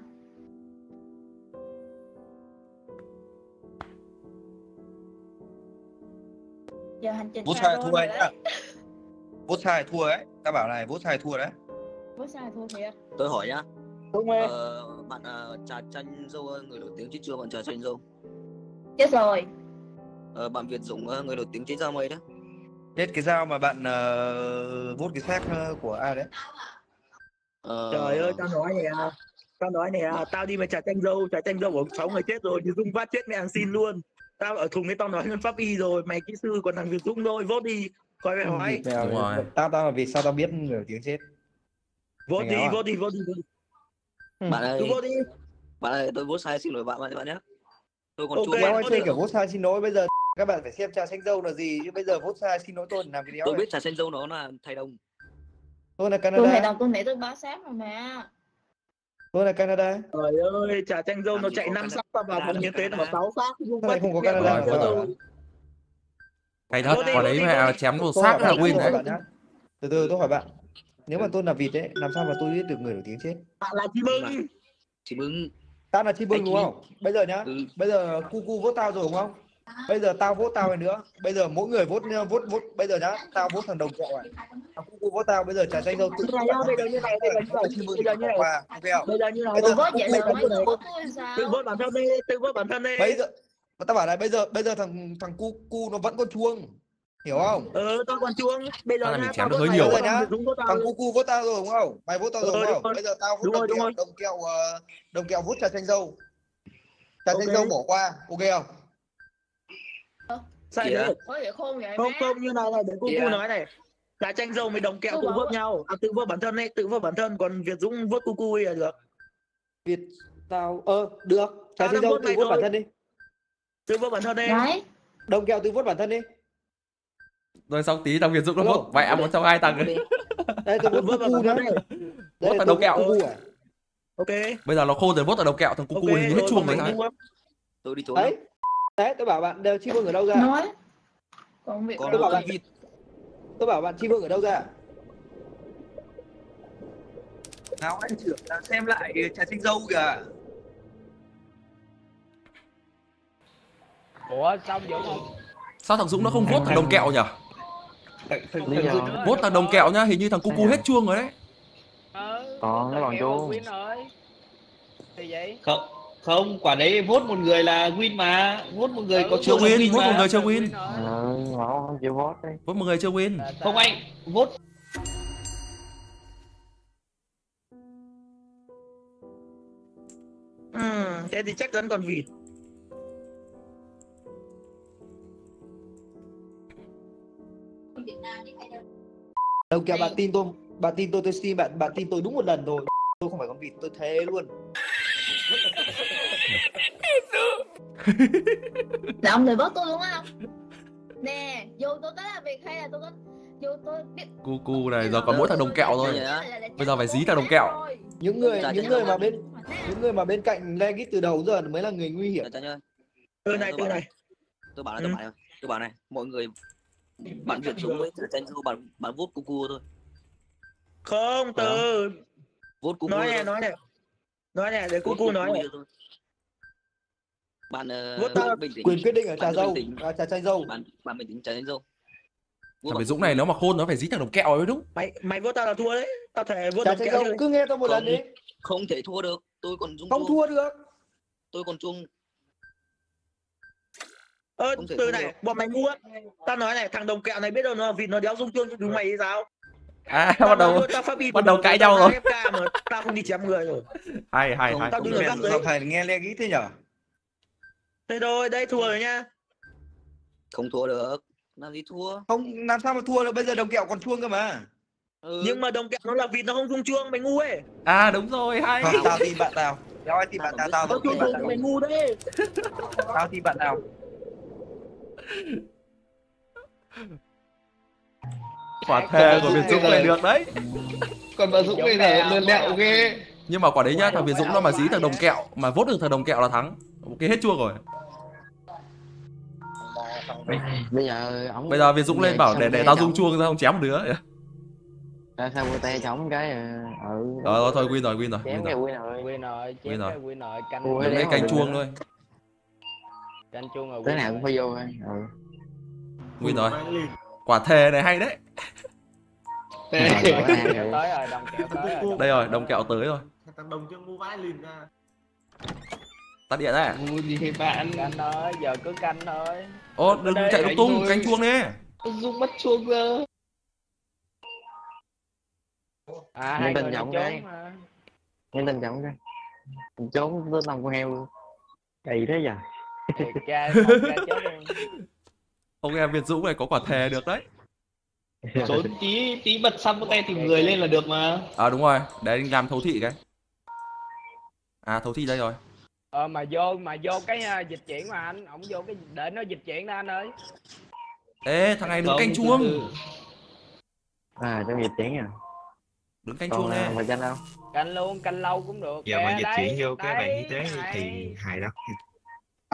Giờ hành trình sai thua rồi đấy. Vote sai thua ấy. Ta bảo này vote sai thua đấy. Vote sai thua thiệt. Tôi hỏi nhá. Đúng ờ, bạn uh, trà chanh dâu ơi, người nổi tiếng chết chưa? Bạn trà chanh dâu? Chết rồi. Ờ, bạn Việt Dũng ơi, người nổi tiếng chết ra mấy đó Hết cái dao mà bạn uh, vote cái xác ờ, của ai đấy? Ờ, Trời ơi, tao nói nè. Tao nói nè, tao đi mà trả tranh dâu, trả tranh dâu của sáu người chết rồi, thì Dung phát chết mẹ hàng xin luôn. Tao ở thùng cái tao nói ngân pháp y rồi, mày kỹ sư còn thằng Việt Dũng thôi, vote đi. Coi mày hỏi. Mẹ Đúng rồi. Tao tao là vì sao tao biết người tiếng chết? Mày đi, à? vote đi, vote đi. vote đi. bạn ơi vote đi. bạn ơi tôi vote sai xin lỗi bạn bạn bạn nhé tôi còn Ok, chưa vote Đéo ai được. chơi kiểu vote sai xin lỗi bây giờ các bạn phải xem trà xanh dâu là gì chứ bây giờ vote sai xin lỗi tôi làm cái đéo tôi biết trà xanh dâu nó là thầy đồng Tôi là tôi thầy Canada. đồng tôi nghĩ tôi bá sát rồi mà Tôi là Canada. Trời ơi, trả tranh dâu nó chạy có năm Canada. xác tao vào phòng hiến tế nó bảo sáu xác. Dung Cái này không có Canada? Cái thật, quả đấy đi. chém Tôi xác là win tôi đấy. Từ từ tôi hỏi bạn. Nếu mà tôi là vịt ấy, làm sao mà tôi biết được người nổi tiếng chết? Bạn là chim ưng. chỉ bưng Tao là chi bưng Anh đúng không? Bây giờ nhá, ừ. bây giờ cu cu vote tao rồi đúng không? Bây giờ tao vote tao này nữa. Bây giờ mỗi người vote vote vote bây giờ nhá, tao vote thằng đồng kẹo này. Thằng cu cu vote tao bây giờ trà xanh dâu tự bây giờ như này, bây giờ như này, bây giờ như này. Bây giờ như này. Tôi vote vậy sao Tự vote bản thân đi, tự vote bản thân đi. bây giờ tao bảo này bây giờ bây giờ thằng thằng cu cu nó vẫn có chuông. Hiểu không? Ờ, tao còn chuông. Bây giờ Tao là nhá, mình chém tao được hơi nhiều tao nhá, tao. thằng cu cu vote tao rồi đúng không? Mày vote tao rồi Ờ, đúng không? rồi. Bây giờ tao Đúng đồng rồi, kẹo, rồi. đồng kẹo ờ, đồng kẹo vote trà xanh dâu. Trà xanh Ok. dâu bỏ qua, ok không? Sai có vậy Không không như này này để cô Kìa. cu nói này. Giá tranh dâu mới đồng kẹo tự bảo vote nhau. À tự vote bản thân ấy, tự vote bản thân còn Việt Dũng vote cu cu là được. Việt tao ờ được. Trà Tao đang dâu tự vote bản thân đi. Tự vote bản thân đi. đấy Đồng kẹo tự vote bản thân đi. Rồi xong tí thằng Việt Dũng nó vote mẹ một trong hai thằng ấy. Đây tôi Vote cu cu là là tôi đồng kẹo. à? Ok. Bây giờ nó khôn rồi vote ở đầu kẹo thằng cu cu hình như hết rồi, chuông rồi tôi đi trốn Đấy. Đấy, tôi bảo bạn đều chi vương ở đâu ra? nói còn việc Tôi bảo con bạn- vịt Tôi bảo bạn chi vương ở đâu ra? Nào anh trưởng là xem lại trà xanh dâu kìa ủa xong vẫn không Sao thằng Dũng nó không vote thằng đồng kẹo nhỉ? Do Vote thằng đồng kẹo nhá, hình như thằng cu cu hết chuông rồi đấy. ờ Còn nó còn chuông. thì vậy không không quả đấy vote một người là win mà vote một người có Chưa win, vote một người chưa win. ừ, không chịu vote đấy Vote một người chưa win. không anh vote Ừ, thế thì chắc chắn còn vịt. Đồng kẹo bạn tin tôi, bạn tin tôi tôi xin bạn bạn tin tôi đúng một lần thôi. Tôi không phải con vịt, tôi thế luôn. Là ông người vote tôi đúng không nè dù tôi có làm việc hay là tôi có dù tôi biết Cu cu này giờ còn mỗi thằng đồng kẹo thôi. Bây giờ phải dí thằng đồng kẹo. Những người những người mà bên những người mà bên cạnh Legit từ đầu giờ mới là người nguy hiểm. Từ này, từ này. tôi bảo này tôi Ừ. bảo này tôi bảo này mọi người bạn Việt Dũng với chanh dâu bạn bạn vote cu cu thôi Không, từ. vote cu cu Nói này, nói này. Nói này, để cu cu nói này. Bạn uh, Vote tao- bình tĩnh Quyền quyết định ở trà dâu, à, trà chanh dâu. bạn bạn bình tĩnh trà chanh dâu Thằng cu Dũng này nếu mà khôn nó phải dí thằng đồng kẹo mới đúng. Mày mày vote tao là thua đấy. Tao thể Trà đồng kẹo cứ nghe tôi một lần Không. đi. không thể thua được tôi còn dung Không thua được. tôi còn chung Ơ, từ này, được. bọn mày ngu á. Tao nói này, thằng đồng kẹo này biết đâu nó vịt nó đéo dung chuông cho chúng mày thì sao? À Tao bắt đầu tao bắt đầu cãi tao nhau rồi. Tao không đi chém người rồi. Hay hay hay. Tao góc Giọng đấy. này nghe Legit thế nhở Thế rồi, đây thua rồi nha. không thua được làm gì thua? Không làm sao mà thua được? Bây giờ đồng kẹo còn chuông cơ mà. Ừ. Nhưng mà đồng kẹo nó là vịt nó không dung chuông, mày ngu ấy. À đúng rồi, hay. Không, tao tin bạn tao ai tin bạn tao, tao tin bạn tao mày ngu đấy. Tao tin bạn tao quả thề của Việt Dũng này được đấy. còn bà Dũng bây giờ lươn lẹo ghê. Nhưng mà quả đấy nhá thằng Việt Dũng nó mà dí thằng đồng kẹo mà vote được thằng đồng kẹo là thắng. Ok hết chua rồi bây giờ ổng bây giờ Việt Dũng lên bảo để để cái tao dung chuông ra không chém một đứa ra sao vô tay cho ổng cái ờ, ừ. Rồi thôi win rồi win rồi chém win cái rồi. win rồi. Win rồi, Win chém rồi. cái win rồi, canh đéo lấy canh chuông thôi. Canh chuông rồi win nào cũng phải vô thôi. Ừ. Win rồi. Quả thề này hay đấy. Đây rồi đồng kẹo tới rồi. Thằng đồng chân mua vãi liền ra. tắt điện đấy Ngu gì bạn. Canh thôi, giờ cứ canh thôi. Ô đừng Đây, chạy lung tung canh chuông đi. Dũng mất chuông giờ À, hai tình trốn đây. mà. nhân tình trọng cái trốn tới năm con heo luôn. Kỳ thế giờ ra ông em Việt Dũng này có quả thề được đấy. Trốn tí tí bật xăm tay tìm người lên là được mà. À đúng rồi. Để anh làm thấu thị cái. À thấu thị đây rồi Ờ mà vô mà vô cái à, dịch chuyển mà anh, ổng vô cái để nó dịch chuyển đó anh ơi. ê thằng này đứng Không, canh từ chuông từ. à trong dịch chuyển à đứng canh còn chuông à, nè mà tranh đâu Canh luôn, canh lâu cũng được. Giờ mà dịch chuyển vô cái bạn y tế này. thì hài lắm.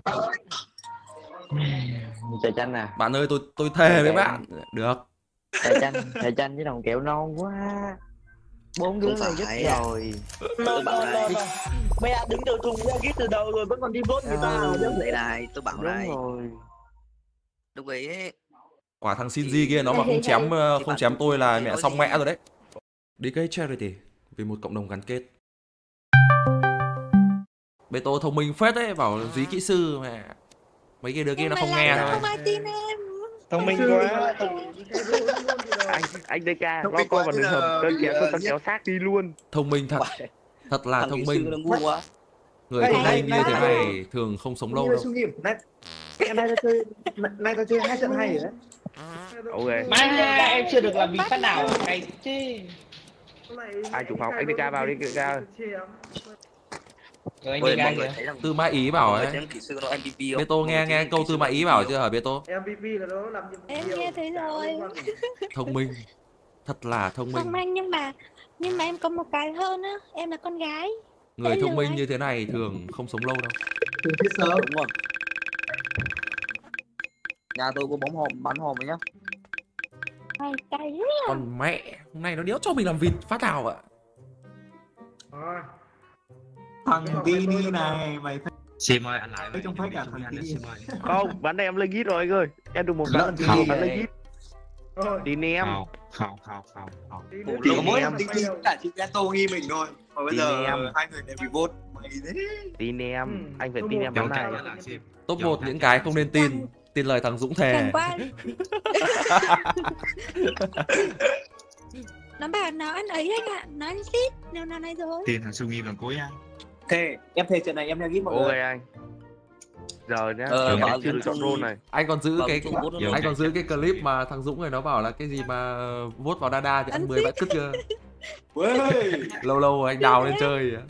trà chanh à bạn ơi tôi tôi thề với bạn được trà chanh trà chanh với đồng kẹo non quá bốn đứa này à. rồi. No, no, no. Mẹ đứng đầu thùng ra ghét từ đầu rồi vẫn còn đi vote người ta Ờ. Đây này, tôi bảo đúng này, ấy ấy, quả thằng Shinji kia nó mà không chém ờ, không chém tôi là mẹ xong mẹ rồi đấy. Đi cái charity vì một cộng đồng gắn kết. Bê tô thông minh phết đấy bảo dí kỹ sư mẹ mấy cái đứa kia nó không nghe thôi. không ai tin em. Thông minh quá anh anh DK Thông lo coi quá, vào đường hầm tôi kéo tôi kéo xác đi luôn. Thông minh thật. Thật là thông minh. ngu quá. người thông này, minh như thế này. thường không sống lâu đâu. nay tao chơi nay tao chơi hai trận hay rồi đấy. Ok. Má em chưa được làm việc phát nào. Cái chứ. Ai chủ phòng? Anh DK vào đi DK rồi anh Ôi, mọi người thấy thằng tư mã ý bảo ấy. thấy thằng kỹ sư nó MVP không? bê tô nghe nghe câu tư mã ý bảo chưa hả bê tô? MVP là nó làm nhiệm vụ em nghe thấy rồi. thông minh. Thật là thông minh. không anh nhưng mà nhưng mà em có một cái hơn á em là con gái. Người thông minh anh. như thế này thường không sống lâu đâu. Từ chết sớm. Đúng rồi. Nhà tôi có bóng hòm, bắn hòm rồi nhá. Cay còn mẹ hôm nay nó đéo cho mình làm vịt phát nào ạ Thằng Vini này mày thấy Sim ơi, anh lại Thấy trong phách à, thằng anh ơi. không bắn này em lên gít rồi anh ơi. Em được một bắn gì không? Bắn lên gít tin em Không, không, không, không, không. chỉ có tin mỗi em thằng Tiki cả chị Gato nghi mình thôi. Mà bây giờ hai người đều bị vote. Mày tin em Ừ. anh phải tin em bắn này. top một những cái không nên tin. Tin lời thằng Dũng thề. Nó bảo nó anh ấy anh ạ. Nó anh ship nào nào này rồi. Tiền thằng Su Nghiêm lần cuối á. Thề, em thề trận này em ra ghi mọi ok người. anh giờ nhá Ờ, em chưa được chọn role này anh còn giữ cái anh ok. còn giữ cái clip mà thằng Dũng này nó bảo là cái gì mà vote vào Dada thì ăn Ăn 10 bãi cứt chưa lâu lâu rồi anh đào lên chơi à.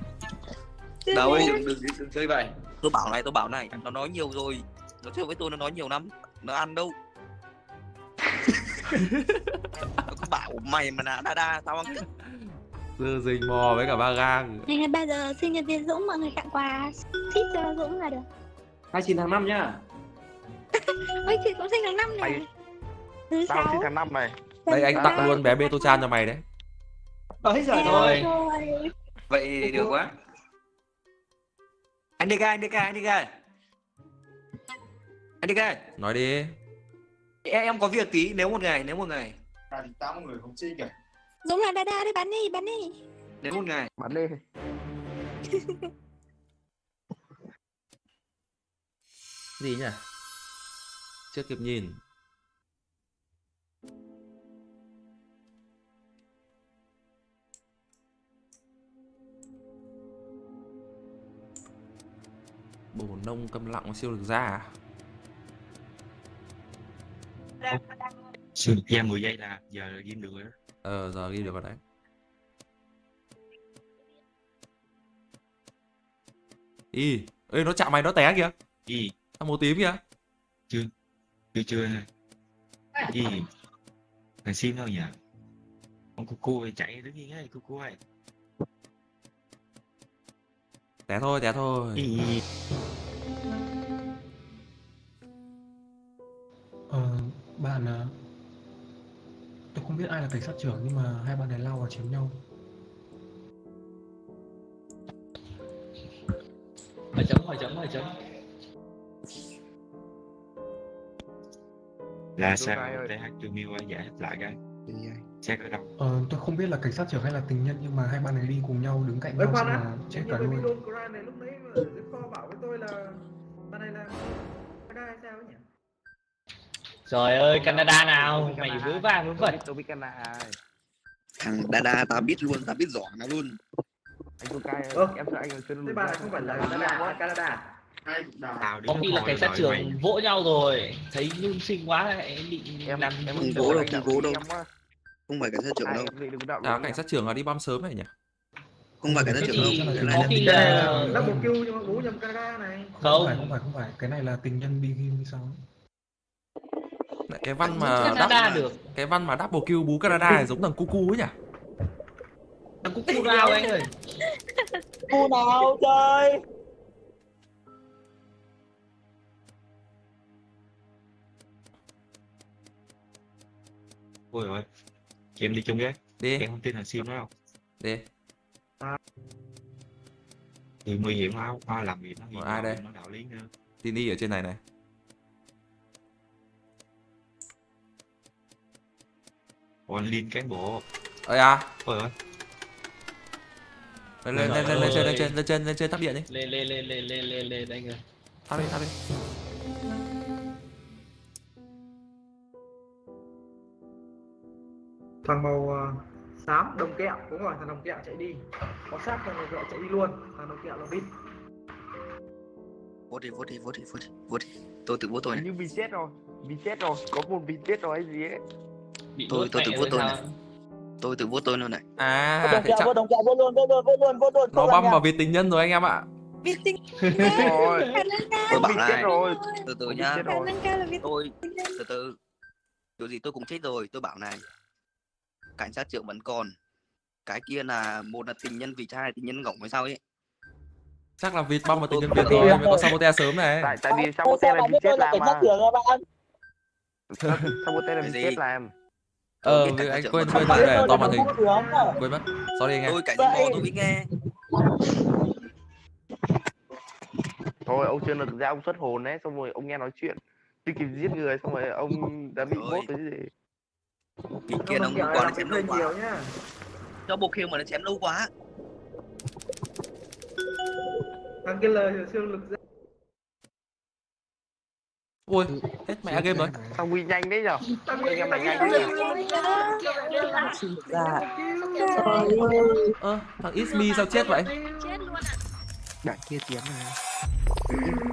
Đâu ơi, đừng, đừng, đừng chơi vậy. Tôi bảo này, tôi bảo này, nó nói nhiều rồi. Nó chơi với tôi nó nói nhiều lắm. Nó ăn đâu. nó cứ bảo mày mà là đa đa, tao ăn cứt. Dư dình mò với cả ba gang ngày ngày bây giờ sinh nhật Việt Dũng mọi người tặng quà ship cho Dũng là được 29 tháng 5 nhá. ôi chị cũng sinh tháng năm này Mày- thứ tao sáu sinh tháng năm này đây anh tặng luôn bé bê tô chan cho mày đấy Ôi giời Em ơi. rồi Vậy được quá. Anh DK, anh DK, anh DK. Anh DK, nói đi em, em có việc tí nếu một ngày, nếu một ngày. Tám người không chi cả. Dũng là Dada đấy bắn đi bắn đi Nếu một ngày. bắn đi gì nhỉ chưa kịp nhìn bổ nông câm lặng siêu được ra à? Su ra 10 giây là giờ là ghim được rồi đó. Ờ giờ ghi được rồi đấy. Y ê nó chạm mày nó té kìa. Gì? thằng màu tím kìa. Chưa. chưa chưa. Gì thằng sim đâu nhỉ? Con cu cu chạy đứng yên ấy cu cu ơi té thôi té thôi. Ý. ai là cảnh sát trưởng nhưng mà hai bạn này lao vào chém nhau. hỏi chấm hỏi chấm hỏi chấm. Là sao? TH ơi giải thích lại cái xét ở đâu? Ờ, tôi không biết là cảnh sát trưởng hay là tình nhân nhưng mà hai bạn này đi cùng nhau đứng cạnh Ê, nhau là chết cả luôn. lúc nãy mà ở kho bảo với tôi là bạn này là Canada hay sao ấy nhỉ? Trời ơi Canada nào? Mày vớ va vớ vẩn. tôi biết Canada thằng Dada tao biết luôn tao biết rõ nó luôn. Anh cô cai em sợ anh còn chưa này không phải là Canada, là Canada. tao có khi là cảnh sát trưởng vỗ nhau rồi. Thấy nhung sinh quá lại định làm không cố đâu không cố đâu. không phải cảnh sát trưởng đâu. à cảnh sát trưởng là đi bom sớm này nhỉ? Không phải cảnh sát trưởng đâu cái này có là khi tình là kill nhưng mà bố nhầm Canada này. Không. Phải, không phải, không phải. Cái này là tình nhân Begin hay sao cái văn mà Canada đắp- được. cái văn mà double kill bú Canada này giống thằng Cucu ấy nhỉ? Thằng Cucu nào anh ơi. Cu nào trời? Ôi ơi chị em đi chung ghế. Đi. Em không tin thằng sim đó đâu. Đi. Thì nguy hiểm không ai làm việc nó Rồi, ai đây? nó đạo lý nữa. Tin đi ở trên này này ôi anh liên cán bộ ơi à ôi ơi lên lên lên lên lên trên lên trên lên trên lên trên tắt điện đi lên lên lên lên lên lên lên anh ơi tắt đi tắt đi Thằng màu ờ, xám đồng kẹo, đúng rồi, thằng đồng kẹo chạy đi. Có sát thằng đồng kẹo chạy đi luôn, thằng đồng kẹo là bít. vote đi vote đi vote đi vote đi vote đi tôi tự vote tôi này như bị chết rồi bị chết rồi có một bị chết rồi hay gì ấy bị tôi tôi tự vote tôi này. tôi tự vote tôi luôn này. À đồng kẹo vô đồng kẹo vô luôn vô luôn vô luôn vô luôn nó băm vào việc tình nhân rồi anh em ạ. Rồi. tôi bảo này rồi từ từ nhá tôi từ từ. Kiểu gì tôi cũng chết rồi tôi bảo này. Cảnh sát trưởng vẫn còn. Cái kia là một là tình nhân vịt hai là tình nhân ngỗng hay sao ấy. Chắc là vịt băm vào tình nhân việt rồi mới có sabote sớm này. Tại tại vì sabote là biết chết làm mà. sabote là gì? chết làm ờ anh quên quên quên để to màn hình. quên mất. Sorry anh em. Tôi cảnh sát tôi biết nghe. Thôi ông chưa được ra ông xuất hồn đấy xong rồi ông nghe nói chuyện. Chưa kịp giết người xong rồi ông đã bị bốt cái gì. Vị kia nó quá nó chém lâu quá. nhá. cho bộ kêu mà nó chém lâu quá. Thằng kia lời siêu lực ra. Ui hết mẹ game rồi. Sao quy nhanh đấy nhở? Thằng anh em mày nhanh đấy nhở? ơ thằng Ismi sao chết vậy? Chết luôn ạ. bạn kia chém mà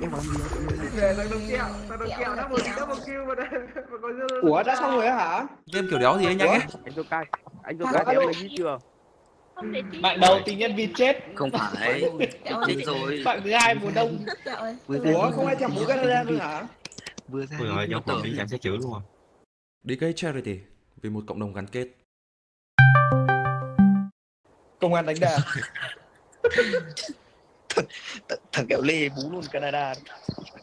em bảo gì Về thằng đồng kẹo, thằng đồng kẹo đã một double kill mà còn dư- Ủa đã xong rồi hả? game kiểu đéo gì ấy nhanh ấy. anh tôi cay anh tôi cay thì em gì chưa? Bạn đầu tình nhân vịt chết. Không phải. Chết rồi. Bạn thứ hai mùa đông. Ủa không ai thèm bố Canada luôn hả? Vừa ra nó nhóm còn đi cảnh sát trưởng luôn à đi cây charity vì một cộng đồng gắn kết. Công an đánh đà. Th- thằng kẹo lê bú luôn Canada.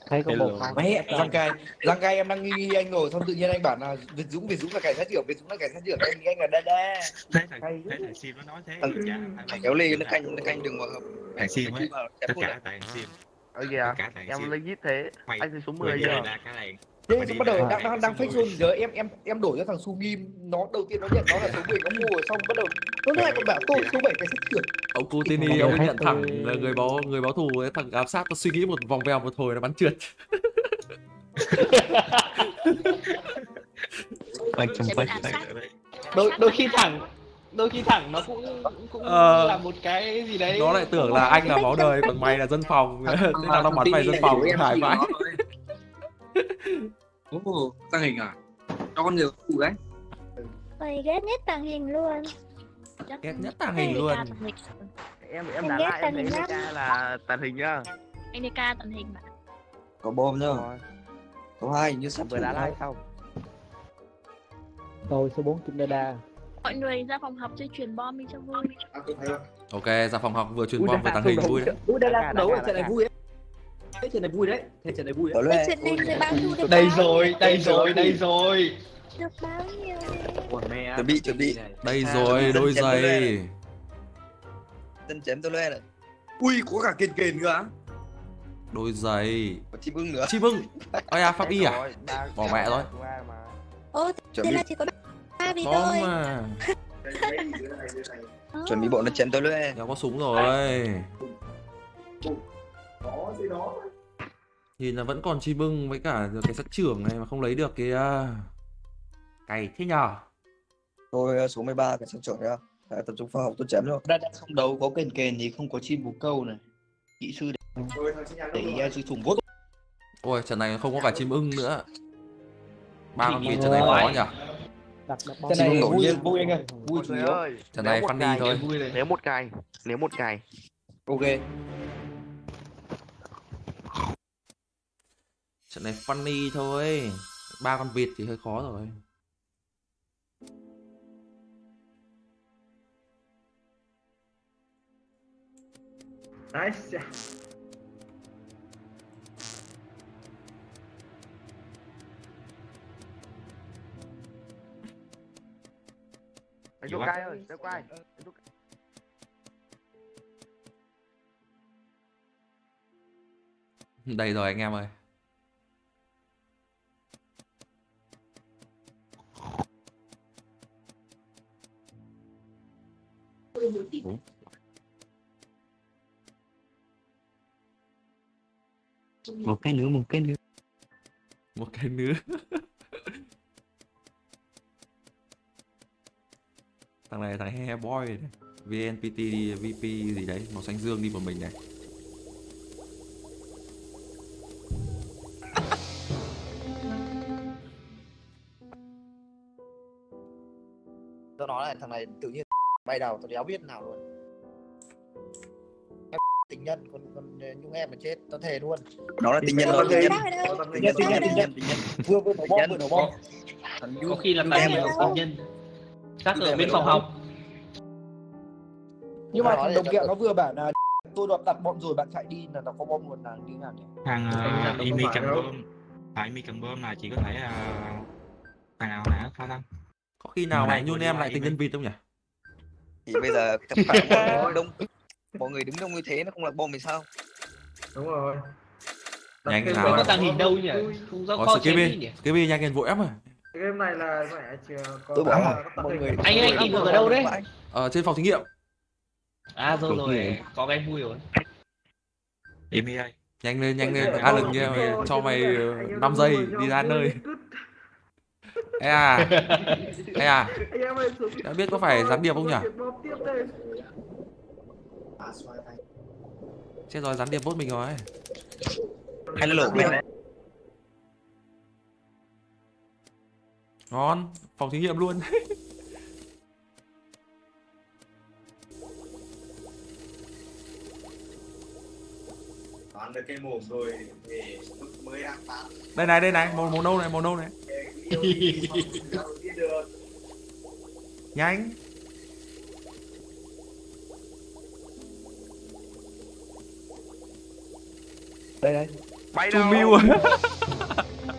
Thấy có một Mẹ, Giang Cai, Giang Cai em đang nghi nghi anh rồi, xong tự nhiên anh bảo là Việt Dũng, Việt Dũng là cảnh sát trưởng, Việt Dũng là cảnh sát trưởng, em nghĩ anh là Đa thế thằng thế thằng sim nó nói thế. Thằng thằng kéo lê nó canh nó canh đừng vào hợp thằng sim ấy vào tất cả tại thằng sim ở kìa em lấy giết thế. Mày anh thì số mười 10 giờ. đi bắt đầu đang đang đang fake 10. zone giờ em em em đổi cho thằng Su Ghim, nó đầu tiên nó nhận nó là số 10 nó mua xong bắt đầu nó lại còn bảo tôi số 7 cảnh sát trưởng. ông Kutini ông ấy nhận thẳng là người báo người báo thù ấy. Thằng ám sát nó suy nghĩ một vòng vèo một hồi nó bắn trượt. Đôi đôi khi thẳng đôi khi thẳng nó cũng cũng Ờ. là một cái gì đấy nó lại tưởng là anh là máu đời còn mày là dân phòng thế nào nó bắn mày dân phòng hải vãi Ồ, tăng hình à? Cho con nhiều phụ đấy. Mày ghét nhất tàng hình luôn ghét nhất tàng hình luôn em em đá ghét lại em tàng thấy. DK là tàng hình nhá Anh DK tận hình mà. Có bom nhá. Số 2 như sắp vừa đá like xong Tôi số 4 Kim Đa Mọi người ra phòng học chơi truyền bom đi cho vui. ok ra phòng học vừa truyền bom vừa tàng hình vui đấy Ui đây là đấu trận này vui ấy. Thế trận này vui đấy, thế trận này vui đấy. lẽ Chuyện này người bao nhiêu được đây rồi Đây rồi đây rồi Được bao nhiêu đấy. chuẩn bị chuẩn bị. đây À, rồi đôi giày. Dân chém tôi loe này. Ui có cả kền kền nữa á. đôi giày chim ưng nữa. chim ưng ôi à pháp y à bỏ mẹ rồi Chuẩn thế là chỉ có thôi. mà chuẩn bị bọn nó chém tôi loe. nó có súng rồi Có gì đó. nhìn là vẫn còn chim ưng với cả cái sát trưởng này mà không lấy được kìa cày thế nhở Tôi ờ, số 13 cảnh sát trưởng. Đã tập trung phòng học tôi chém rồi. Đã đã không đấu có kền kền thì không có chim bồ câu này. Kỹ sư để, để uh, sư thủng vốt. ôi trận này không có cả chim ưng nữa ba con vịt trận này khó ngoài. Đặt này vui nhiên. vui anh ơi. Vui chủ yếu. trận này funny thôi Vui này. nếu một ngày nếu một ngày Ok. trận này funny thôi ba con vịt thì hơi khó rồi Nice. Anh vô cai ơi vô cai. đây rồi anh em ơi. Một cái nữa một cái nữa. Một cái nữa thằng này thằng he boy này vnpt đi vp gì đấy màu xanh dương đi một mình này Tôi nói là thằng này tự nhiên bay đầu tôi đéo biết nào luôn. Em tình nhân còn còn nhung em mà chết tôi thề luôn. Nó là tình nhân, là tình nhân. Tình nhân tình nhân tình nhân tình nhân. Vừa vừa nổ bom vừa nổ bom. có khi là Em công nhân chắc Em ở bên không. phòng học. Nhưng mà để đồng kẹo nó vừa bảo là tôi đặt đặt bom rồi bạn chạy đi là nó có bom luôn là như nào nhỉ? Thằng uh, phải cầm bơm phải Imi cầm bơm là chỉ có thể uh, thằng nào nã khả năng có khi nào Mà này này nhún vừa đi em lại tình nhân vịt không nhỉ? Thì bây giờ tập phải mọi đông mọi người đứng đông như thế nó không là bom thì sao? Đúng rồi. nhanh nào. có tàng hình đâu nhỉ? không có kho chém nhỉ? Skippy nhanh lên vội em à? Cái game này là mẹ chỉ có Tôi bảo mọi người anh anh tìm được ở đâu đấy? Ở trên phòng thí nghiệm. À rồi rồi. có cái vui rồi. Imi ơi. Nhanh lên nhanh lên. a lần nha mày cho mày này, ờ, anh em 5 có giây đi ra nơi. Ê à. Ê à. Anh đã biết có phải gián điệp không nhỉ? Chết rồi gián điệp vote mình rồi. Hay là lộ mình? đấy. Ngon phòng thí nghiệm luôn. Đoán được cái mồm rồi về mức mới ăn tán. đây này đây này màu màu nâu này màu nâu này. Nhanh. Đây đây. bay đâu? Mưu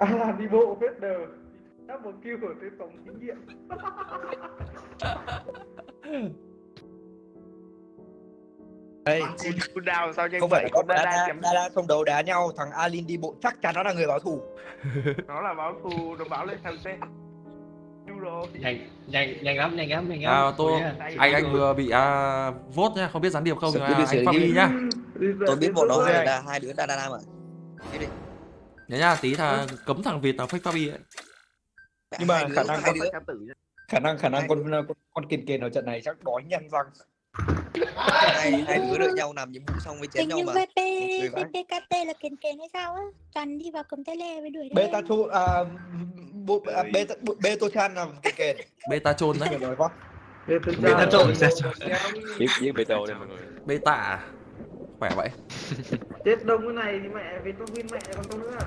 à À, đi bộ phết đờ. Đắp một kêu ở tới phòng thí nghiệm. Đây. đào sao nhanh Không phải vậy có con đá chém đá đá không đấu đá nhau thằng Alin đi bộ chắc chắn nó là người báo thù. nó là báo thù nó báo lên thằng xe nhanh nhanh nhanh lắm nhanh lắm nhanh lắm à, tôi Ôi, à. anh anh vừa bị à, vote nhá không biết gián điệp không nhưng mà Skippy anh. Fabi nhá Tôi biết bọn nó hai là hai đứa đa đa đa mà. Nhớ nhá tí thà cấm thằng Việt nào fake Fabi ấy Nhưng mà khả năng con khả năng khả năng con con con kiền kiền ở trận này chắc đói nhanh răng. hai hai đứa đợi nhau làm nhiệm vụ xong mới chém nhau mà. VP. VPKT là kền kền hay sao á Toàn đi vào cầm tay le với đuổi beta chu à, bộ, à beta beta chan là kiền kiền beta trôn đấy rồi quá Bê Bê ta trộn. Kéo đi. biết biết tô đây mọi người beta à? Khỏe vậy? Chết đông cái này thì mẹ vì tôi win mẹ còn tôi nữa.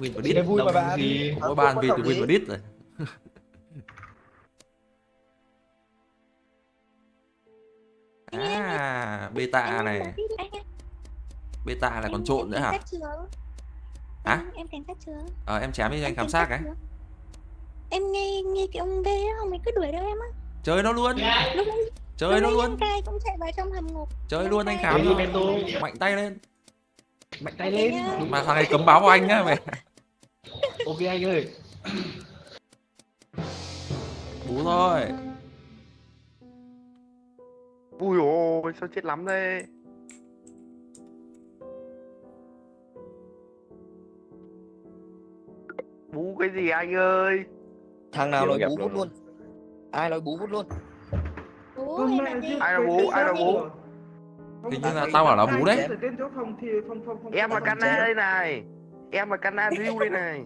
Win và đít vui mà Đông bạn. gì? Ban cũng vì trọng win và đít rồi. À beta này. beta là còn trộn nữa hả? hả? Em cảnh sát chưa ờ em chém đi anh khám sát cái em nghe nghe cái ông đó không ấy cứ đuổi theo em á. Chơi nó luôn. Lúc đấy chơi nó luôn. Cũng chạy vào trong hầm ngục. Chơi luôn anh khám mạnh tay lên. Mạnh tay lên. Mà thằng này cấm báo của anh nhá mày. Ok anh ơi. Bú thôi ui ôi sao chết lắm thế? Bú cái gì anh ơi? Thằng nào nói bú luôn vút luôn? Ai nói bú vút luôn Ai là bú ai là bú hình như là tao bảo là bú đấy. thì em là cana đây này. Em là cana riu đây này.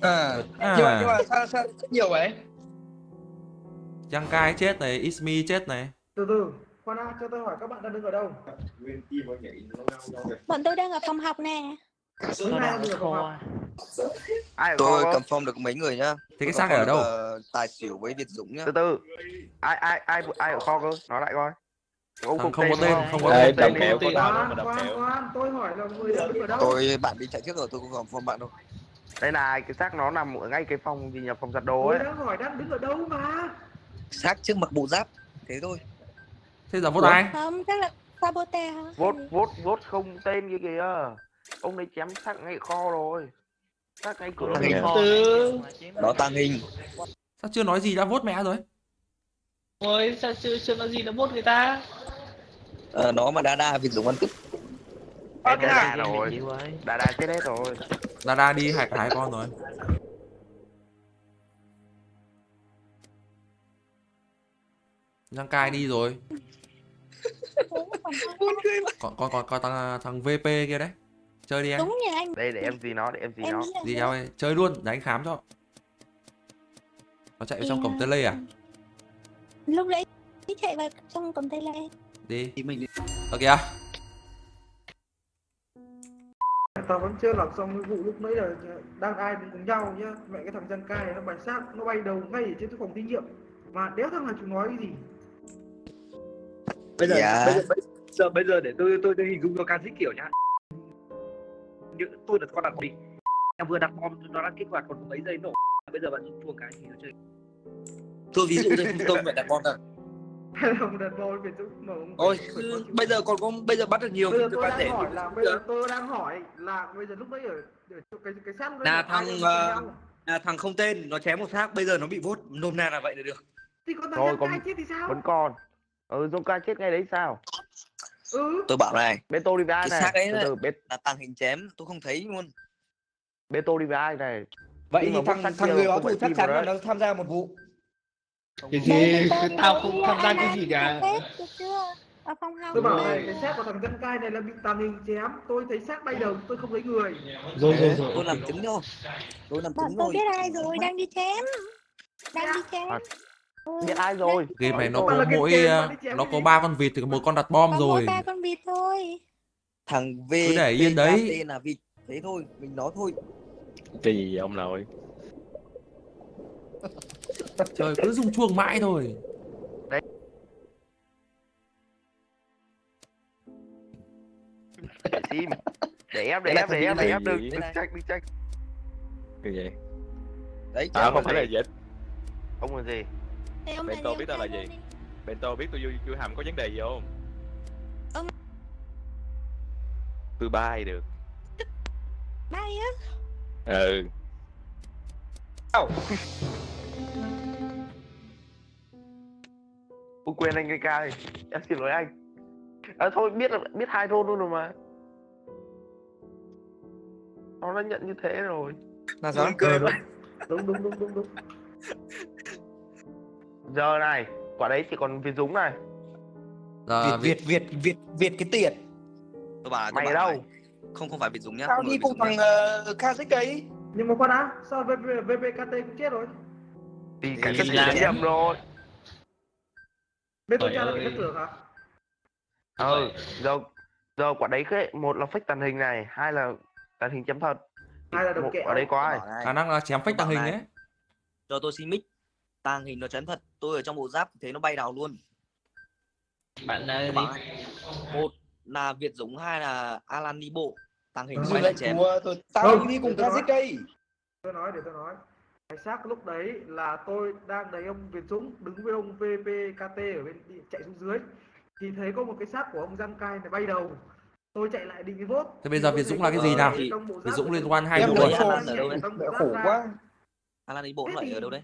À À. nhưng mà nhưng mà sao sao rất nhiều vậy? Giang Kai chết này, Ismi chết này. Từ từ khoan đã cho tôi hỏi các bạn đang đứng ở đâu? Bọn tôi đang ở phòng học nè Tôi đang ở phòng học. ai ở tôi kho? confirm được mấy người nhá. Thế cái Tôi xác này ở đâu? được, ờ, tài xỉu với việt dũng nhá. Từ từ. Ai ai ai ai ở kho cơ? Nói lại coi. Ông Thằng không, không có tên không có tên. Tên. tên đi. khoan khoan khoan tôi hỏi là người ở đâu. Tôi bạn đi chạy trước rồi tôi không confirm bạn đâu đây này cái xác nó nằm ở ngay cái phòng gì nhỉ? Phòng giặt đồ tôi ấy. đang hỏi đang đứng ở đâu mà? Xác trước mặc bộ giáp thế thôi. Thế giờ vote ai? không chắc là sabote hả? Vốt vốt vốt không tên kia kìa ông ấy chém xác ngay kho rồi. Xác ngay cửa kìa. hình nó tàng hình. Sao chưa nói gì đã vote mẹ rồi? Ôi sao chưa chưa nói gì đã bốt người ta? Ờ, nó mà đa đa việt dũng ăn cướp đà đà rồi. đà đà chết hết rồi. Dada đi hại hai con rồi. Giang Kai đi rồi. Còn còn còn còn thằng thằng VP kia đấy chơi đi em đúng như anh. Đây để em gì nó để em gì Em nó. là đi nhau ơi chơi luôn để anh khám cho. Nó chạy vào trong cổng tele à? lúc đấy chạy vào trong cổng tele. Đi. Ở kìa. Tao vẫn chưa làm xong cái vụ lúc nãy là đang ai cũng cùng nhau nhá. Mẹ cái thằng dân cai này nó bắn xác nó bay đầu ngay ở trên cái phòng thí nghiệm. Mà đéo thằng nào chúng nói cái gì? Bây giờ Dạ. bây giờ bây giờ bây giờ để tôi tôi tôi hình dung cho can dích kiểu nhá như tôi là con đặt định em vừa đặt bom nó đã kích hoạt còn mấy giây nổ. Bây giờ bạn dùng thua cái thì nó chơi. Tôi ví dụ tôi tôi phải đặt bom thật hay là một đợt bò về chỗ mà ông ôi cứ- bây giờ còn có bây giờ bắt được nhiều bây giờ tôi đang để hỏi là bây giờ tôi đang hỏi là bây giờ lúc đấy ở, ở chỗ cái cái xác là thằng cùng ờ, là thằng không tên nó chém một xác bây giờ nó bị vốt nôm na là vậy là được. Thì còn thằng thôi còn chết thì sao? vẫn còn. Ừ Zonka chết ngay đấy sao ừ. Tôi bảo này Beto đi với ai cái này? xác ấy từ từ Bet là tàng hình chém tôi không thấy luôn. Beto đi với ai này? Vậy thì mà thằng thằng người phải thù chắc chắn rồi là đấy. nó tham gia một vụ. Cái gì tao không tham gia cái gì cả? tôi bảo này cái xác của thằng dân cai này là bị tàn hình chém. Tôi thấy xác bay đầu tôi không thấy người. Rồi rồi rồi tôi làm chứng thôi. Tôi làm chứng tôi thôi. biết ai rồi đang đi chém. Đang đi chém biết ai rồi. Game này nó có mỗi chém nó có ba con vịt thì một con đặt bom rồi. ba con vịt thôi. Thằng V Cứ để yên đấy. Là vịt. Thế thôi mình nói thôi. Cái gì vậy ông nội? Trời cứ rung chuông mãi thôi. Team để em để em để em để em. Đừng đừng trách đừng trách. Cái gì? Đấy à không phải là dịch ông là gì Ông Bento biết tao là gì? đi. Bento biết tôi vô chui hầm có vấn đề gì không? Ông- tôi bay được. Bay á? Ừ. Ôi quên anh Nika ơi em xin lỗi anh. À, thôi biết là biết hai thôn luôn rồi mà. Nó đã nhận như thế rồi. Là sao? Cười vậy đúng đúng. đúng đúng đúng giờ này quả đấy chỉ còn Việt Dũng này. Giờ Việt Việt Việt Việt Việt cái tiệt tôi bảo tôi mày ở bảo đâu? này, không không phải việt dũng nhá sao không đi cùng thằng uh, Kazik đấy nhưng mà khoan đã sao VP VPKT cũng chết rồi? Thì sát là- chỉ nhầm rồi. Bên tôi cha là cảnh sát trưởng hả? Ừ giờ giờ quả đấy cái một là fake tàn hình này hai là tàn hình chấm thật. Hai là đồng kẹo quả đấy có ai? Khả năng là chém phách tàng hình này. ấy. cho tôi xin mic tàng hình nó chấn thật. Tôi ở trong bộ giáp thế nó bay đào luôn. Bạn Bảo này, một là Việt Dũng hai là Alan đi bộ. Tàng hình bay lại chém. tôi tao đi cùng tôi nói- Kazik đây. Tôi nói để tôi nói. Cái xác lúc đấy là tôi đang thấy ông Việt Dũng đứng với ông VPKT ở bên chạy xuống dưới. Thì thấy có một cái xác của ông Giang Cai này bay đầu. Tôi chạy lại định cái vốt. Thế bây giờ Việt Dũng là cái gì nào? Việt Dũng liên quan hai vụ rồi. phone Alan ở đâu đấy? mẹ khổ quá. Alan đi bộ lại ở đâu đấy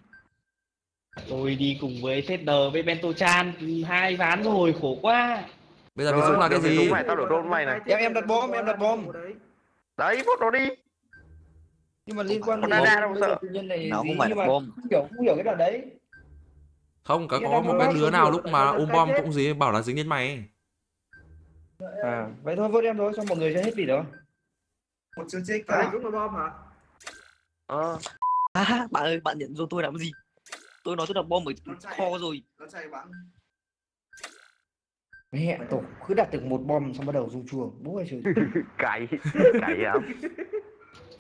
tôi đi cùng với Fader với Bento Chan hai ván rồi khổ quá. Bây giờ Việt Dũng là cái gì? Này tao đổ đôn mày này. Em em đặt bom em đặt bom. Đấy vote nó đi. Nhưng mà liên quan đến đâu sợ. Nó gì không phải bom. không hiểu không hiểu cái đoạn đấy. Không có có một cái đứa nào lúc mà ôm cái bom cũng gì bảo là dính đến mày. À vậy thôi vote em thôi xong mọi người sẽ hết bị đó một chương trình Cái Dũng là bom hả? Ờ. à, bạn ơi bạn nhận rồi tôi làm gì tôi nói tôi đặt bom ở kho rồi. Mẹ tổ cứ đặt được một bom xong bắt đầu rung chuông bố ơi trời. Cày cày lắm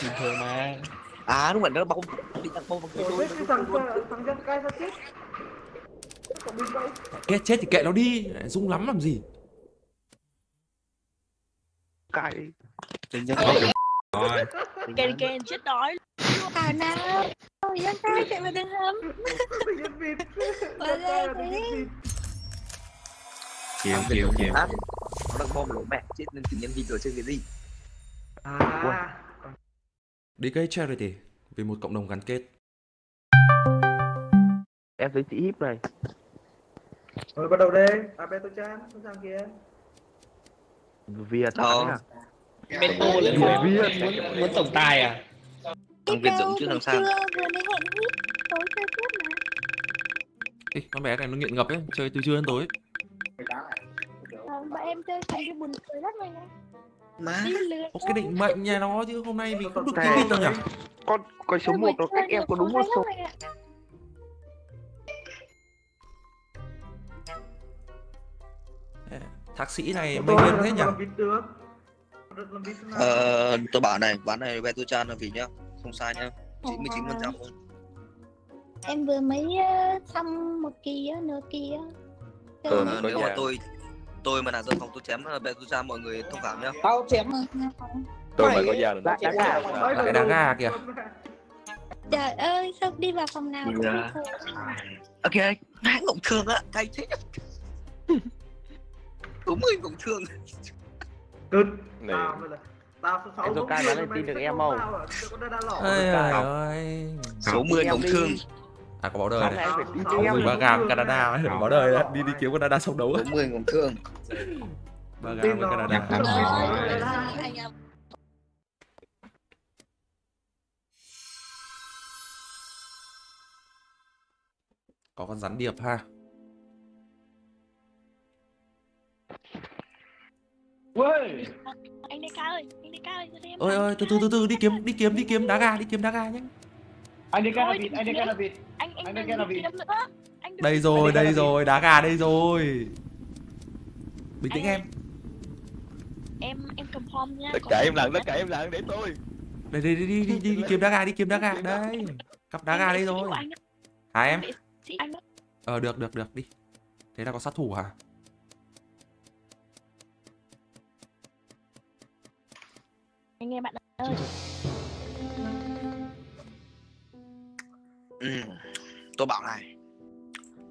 bình thường mà. À đúng rồi nó bom định đặt bom vào người tôi thằng thằng Giang Cai sao chết? Bị kết chết thì kệ nó đi. Dũng lắm làm gì? Rồi. Kèn kèn chết đói. À nào Ôi dân ta chạy vào đường hầm. Tự nhiên vịt là tự ghê nhiên thế. chịu chịu chịu nó đặt bom lỗ mẹ chết nên tình nhân vịt rồi chơi cái gì? À. Đi cái charity vì một cộng đồng gắn kết. Em thấy chị híp này. Rồi bắt đầu đây À Chan Sẵn sàng kìa Việt Ờ. thắng à Bento lại Việt muốn, Việt. muốn, muốn tổng tài à thằng Việt Dũng chứ tiếp mà. Ê, con bé này nó nghiện ngập ấy chơi từ trưa đến tối. Ờ, Bọn em chơi thành cái buồn cười lắm rồi nha má. Ô, cái định mệnh nhà nó chứ hôm nay mình không được kiếm vịt đâu nhỉ? con con số một nó cách em có đúng một số thạc sĩ này Tôi là điên thế nhỉ? làm làm ờ, tôi bảo này ván này Beto Chan là vì nhá không sai nhá. 99 phần trăm luôn Em vừa mới ờ, xong một kỳ á, nửa kỳ á. Ờ, mấy nếu mà tôi tôi mà là dân phòng tôi chém là Beto Chan mọi người thông cảm nhá. Tao chém tôi mà có già đã đã gà Nói cái đầu đá ga kìa. Trời ơi sao đi vào phòng nào cũng Dạ. ok hãng ngộng thương á cay thế đúng người ngộng thương. Cực Này. Tao số sáu Em giống Cai tin được em không? lỏ ơi. Số 10 ngộng thương. À có báo đời này. nay phải đi Sáu chơi em Ui, ba gam Canada ấy, báo đời đấy. Đi đi kiếm Canada sông đấu số 10 ngộng thương. Ba gam Tin với nó. Canada anh có con rắn điệp ha Anh đây ca ơi Anh ca ơi cho em ơi ơi từ từ từ từ đi kiếm đi kiếm đi kiếm đá ga đi kiếm đá ga nhé anh đi Thôi, ca vịt anh đi ca vịt. Anh anh Anh ca là Anh đừng đây rồi đây là rồi đá gà đây rồi. Bình tĩnh em. Em em cầm form nha tất cả em lặng tất cả im lặng để tôi. Đây đi đi đi đi, đi, đi kiếm đá gà đi kiếm đá gà đây cặp đá gà đây Em rồi. anh hả em Em? anh ờ được được được đi. Thế là có sát thủ hả Anh nghe bạn ơi. Ừ. tôi bảo này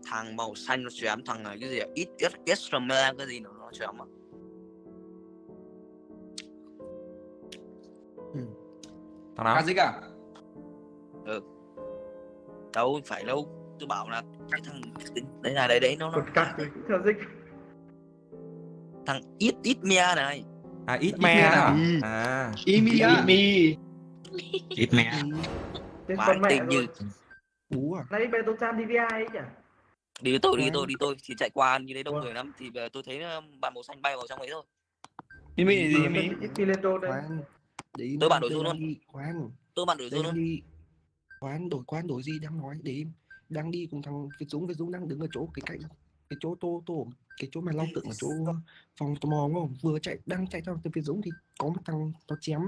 thằng màu xanh nó chém thằng này cái gì ít ít Esrama cái gì nó nó chém mà thằng nào? Kazik à? Đâu phải đâu tôi bảo là cái thằng đấy là đấy đấy nó, nó cắt dịch thằng ít ít mia này à ít me à? À. Emilia mi ít mẹ Tên mà con mẹ tình như Ú à. Lấy Beto Chan DVI ấy nhỉ? Đi với tôi đi với tôi đi với tôi. Thì chạy qua như đấy đông người lắm. Thì ờ, tôi thấy bạn màu xanh bay vào trong ấy thôi. Emi là gì Emi Ít đi lên đô đây Tôi bạn đổi tôi đang luôn. đi khoan. Tôi bạn đổi đang luôn đi khoan đổi khoan đổi gì đang nói để em đang đi cùng thằng Việt Dũng Việt Dũng đang đứng ở chỗ cái cạnh cái chỗ tô tô cái chỗ mà long tượng ở chỗ phòng tò mò đúng không? Vừa chạy đang chạy theo từ Việt Dũng thì có một thằng nó chém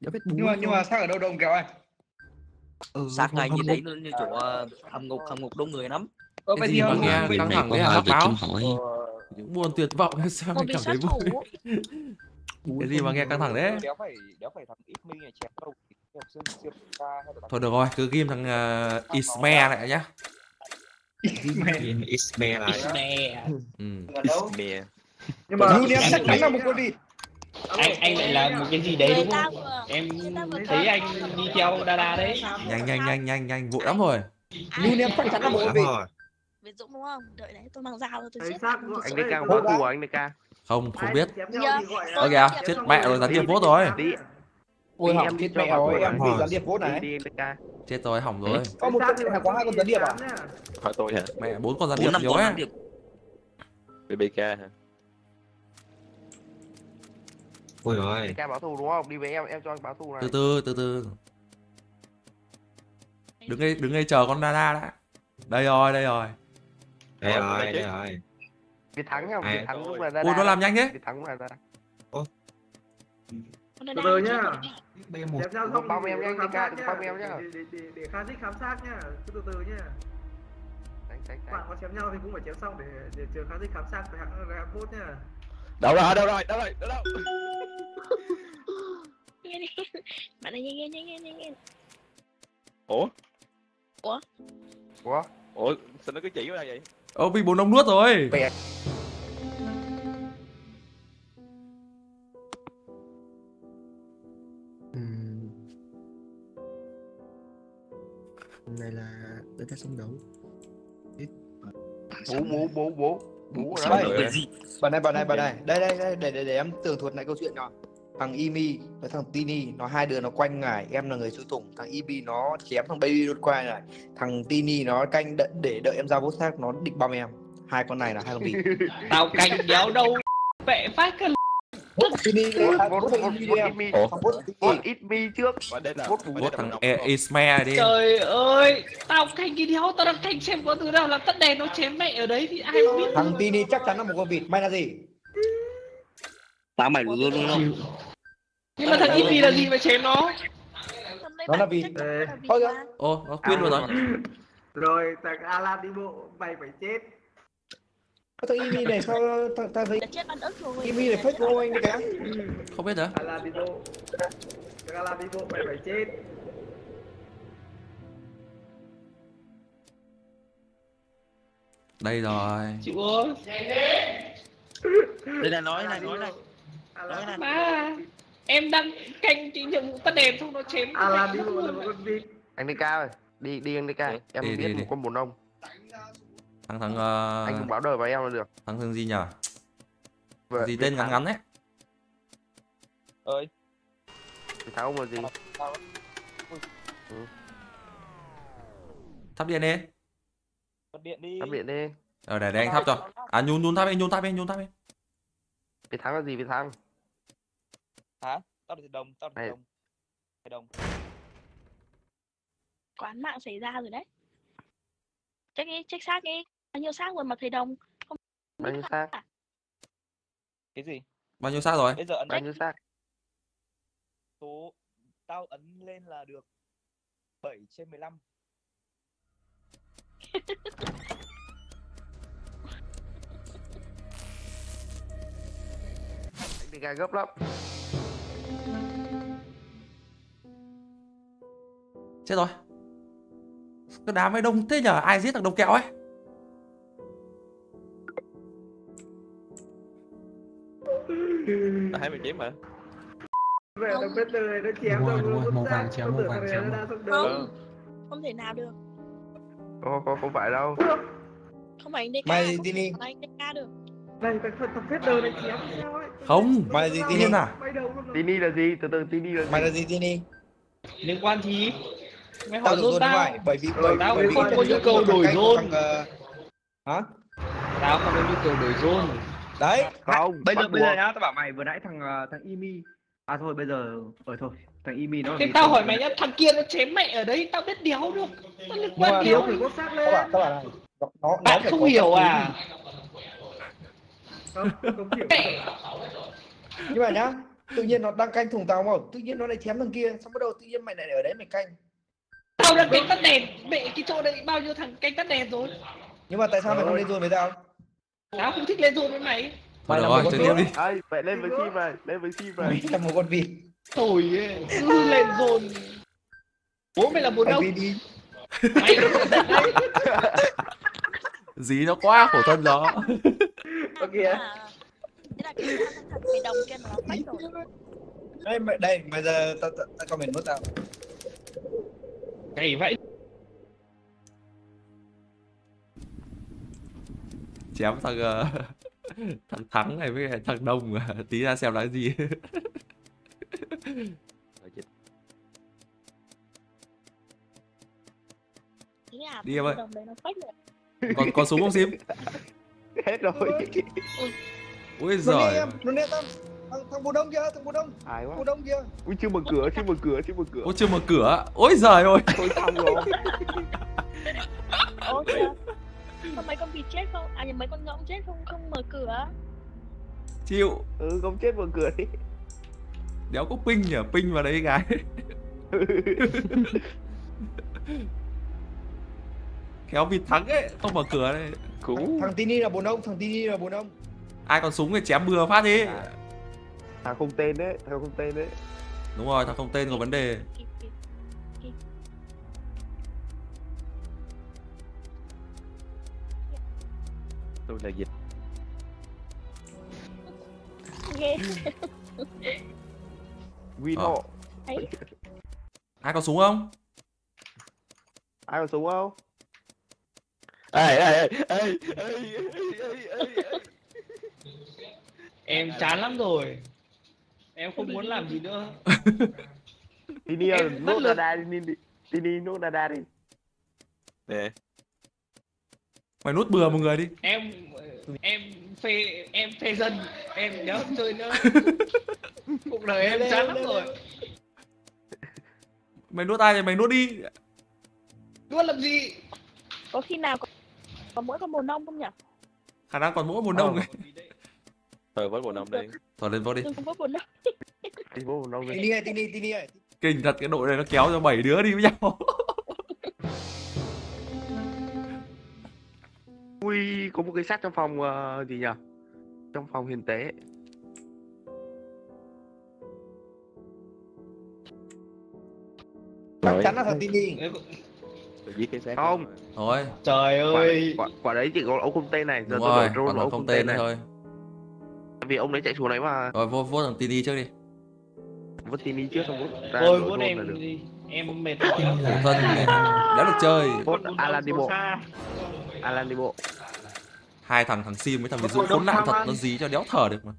đéo biết bú nhưng mà nhưng mà xác ở đâu đồng kẹo anh ừ, sát phòng ngay như đấy luôn như chỗ ờ, hầm ngục hầm ngục đông người lắm. Ờ, cái vậy gì thì mà nghe căng thẳng có thế hả? bác báo. buồn tuyệt vọng sao mình cảm thấy vui? cái gì mà nghe căng thẳng thế? Đéo phải đéo phải thằng ít mi này chém đâu học sinh siêu ca hay là thôi được rồi cứ ghim thằng uh, Ismail lại nhá Ismail. Lại Nè. ừ. Ismail. Nhưng mà Junior chắc chắn là một con vịt anh anh lại làm một cái gì đấy đúng không? em thấy anh đi theo Dada đấy. nhanh nhanh nhanh nhanh nhanh vội lắm rồi. Junior chắc chắn là một con vịt rồi. Việt Dũng đúng không? Đợi đấy tôi mang dao rồi tôi Việt anh. DK thù à anh DK không không biết. ơ kìa chết mẹ rồi gián điệp vote rồi. đi ôi hỏng chết mẹ rồi. em bị gián điệp vốt này. chết rồi hỏng rồi. có một con hay có hai con gián điệp à? Hỏi tôi hả? Mẹ bốn con gián điệp gián điệp. BBK hả? Ôi rồi DK báo thù đúng không? Đi với em em cho anh báo thù này. Từ từ từ từ. Đứng đây đứng đây chờ con Dada đã. Đây rồi đây rồi. Đây rồi đây rồi. Việt thắng không? Việt thắng lúc là ra ui nó làm nhanh thế. Việt thắng lúc là ra Con từ từ nhá rồi. B một. Chém nhau Đừng xong bao thì em DK, sát đừng bao em nhá. để để để để dích khám sát nhá. Cứ từ từ nhá. Đánh đánh bạn có chém nhau thì cũng phải chém xong để để chờ dích khám sát phải hạng là vote nhá. Đâu rồi đâu rồi đâu rồi đâu đâu bạn này nghe nghe nghe nghe nghe ủa? Ủa? Ủa? Ủa sao nó cứ chỉ vào đây vậy? Ô bị bốn ông nuốt rồi. Bẹt. Sông đấu. Bố bố bố bố bố. Ở Đây, bạn này bạn này bạn này. Đây đây đây để để, để em tường thuật lại câu chuyện nhỏ thằng Imi với thằng Tini nó hai đứa nó quanh ngải em là người xui tùng thằng Imi nó chém thằng Baby đột qua này. Thằng Tini nó canh đợi, để đợi em ra vote xác nó định băm em. Hai con này là hai con vịt tao canh đéo đâu. Mẹ phát cái Tini Vote ít mi trước. Vote là thằng. Ismail đi. Trời ơi tao canh cái đéo tao đang canh xem có thứ nào là tắt đèn nó chém mẹ ở đấy thì ai mà biết thằng Tini chắc chắn là một con vịt. May là gì? Tao mày luôn luôn không? Nhưng mà thằng Imi là gì mà chém nó? Nó là vịt. Thôi ô nó quyết luôn rồi rồi thằng Alan đi bộ mày phải chết thằng Imi này sao ta, ta thấy rồi Imi này fake cô anh đi kìa không biết nữa. Alan đi bộ mày phải chết. Đây rồi. Chịu ơi đây là nói này nói này. Nói này. Mà em đang canh nhiệm vụ tắt đèn xong nó chém. Alan đi anh DK ơi đi đi anh em Đi, biết đi, đi. một con bùn ông thằng thằng ờ, anh cũng báo đời vào em là được. thằng thằng gì nhở Vợ- gì tên ngắn ngắn ấy? Ơi. Việt thắng ông là gì? Thắp điện đi. Tắt điện đi. Tắt điện đi. Ờ để, để anh thắp cho. à nhún nhún thắp đi nhún thắp đi nhún thắp đi. Việt thắng là gì Việt thắng? Hả? Tao là đồng tao là đồng. Đồng. Quán mạng xảy ra rồi đấy. Check đi check xác đi bao nhiêu xác rồi mà thầy đồng? Không bao nhiêu xác? Cái gì? Bao nhiêu xác rồi? Bây giờ ấn bao nhiêu xác? Số tao ấn lên là được 7 trên 15 anh DK gấp lắm. Chết rồi. Cái đám ấy đông thế nhở ai giết thằng đồng kẹo ấy Tao mày chém mà. Về thằng Peter này nó chém Đúng rồi, đúng rồi, màu vàng nó màu vàng đấu không không thể nào được. Không không không phải đâu. Không phải anh DK Mày không Tini. phải anh DK được. Này thằng thằng thằng Peter này chém sao ấy? Không mày là gì Tini à Tini là gì? Từ từ Tini là gì? Mày là gì Tini liên quan gì? Mày tao hỏi tao. phải bởi vì bởi tao không có nhu cầu đổi ờ, hả? Tao không có nhu cầu đổi rôn đấy không bây giờ bây giờ nhá tao bảo mày vừa nãy thằng ờ, thằng Imi. À thôi bây giờ ở thôi thằng Imi nó vịt tao hỏi mày nhá thằng kia nó chém mẹ ở đấy tao biết đéo được. Tao liên quan đéo thì vứt xác các bạn lên các bạn này nó nó nó bạn phải không có hiểu à? Không không hiểu. Nhưng mà nhá tự nhiên nó đang canh thùng tàu mà tự nhiên nó lại chém thằng kia xong bắt đầu tự nhiên mày lại ở đấy mày canh. Tao đang canh tắt đèn. Mẹ cái chỗ đấy bao nhiêu thằng canh tắt đèn rồi? Nhưng mà tại sao mày không lên rồi với tao tao không thích lên rồi với mày. Thôi được rồi, chơi tiếp đi. Ơi, vậy lên với sim này, lên với sim này. mày là một con vịt Thôi cứ lên dồn bố mày là một đâu đi. Mày dí nó quá khổ thân đó ok. Mày đồng kia nó phách rồi. Đây mày đây bây giờ tao tao tao comment nốt tao. Cày vậy chém thằng ờ, thằng thắng này với thằng đông à. tí ra xem nói gì. Đi em ơi. đồng đấy nó phách rồi còn còn súng không sim? Hết rồi. ui nó giời. nó nghe tao. Thằng bồ đông kia thằng bồ đông. Ai quá. bồ đông kia Ui chưa mở cửa, chưa mở cửa, chưa mở cửa. ôi chưa mở cửa. Ôi giời ơi Thôi xong rồi. Sao mấy con vịt chết không? À mấy con ngỗng chết không? Không mở cửa. Chịu. Ừ, không chết mở cửa đi. đéo có ping nhỉ? Ping vào đấy cái khéo vịt thắng ấy không mở cửa đây. Thằng, thằng tini là bồ đông thằng tini là bồ đông ai còn súng thì chém bừa phát đi. Thằng không tên đấy, thằng không tên đấy. đúng rồi thằng không tên có vấn đề tôi là dịch. Ghê. Wino à. Ờ. ai có súng không? Ai có súng không? Ê ê ê em chán lắm rồi. Em không muốn làm gì nữa. Đi đi nốt đa đa đi đi đi nốt đa đa đi. Để mày nuốt bừa một người đi. Em em phê em phê dân. Em đéo chơi nữa. Cuộc đời em chán lắm rồi. Mày nuốt ai thì mày nuốt đi. Luôn làm gì? Có khi nào có, có mỗi con bồ nông không nhỉ? khả năng còn mỗi một nông. Ấy thôi với bộ năm đi. Thôi lên vô đi. Có bồ nông. Đi nông đi. tini tini ơi. Kinh thật cái đội này nó kéo cho bảy đứa đi với nhau Ui, có một cái xác trong phòng ờ, gì nhỉ? Trong phòng hiền tế. chắc chắn là thằng tini tôi giết cái xác Không. thôi trời Quả, ơi quả, quả đấy chỉ có ông không tên này. Giờ đúng tôi rồi thằng ông không tên này. thôi Vì ông đấy chạy xuống đấy mà. rồi vô vô thằng tini trước đi Vứt Tini trước xong ra thôi là em đi em mệt khổ thân đéo được chơi Vốt Alan đi bộ. Alan đi bộ. hai thằng thằng sim với thằng dũng khốn nạn thật nó dí cho đéo thở được mà.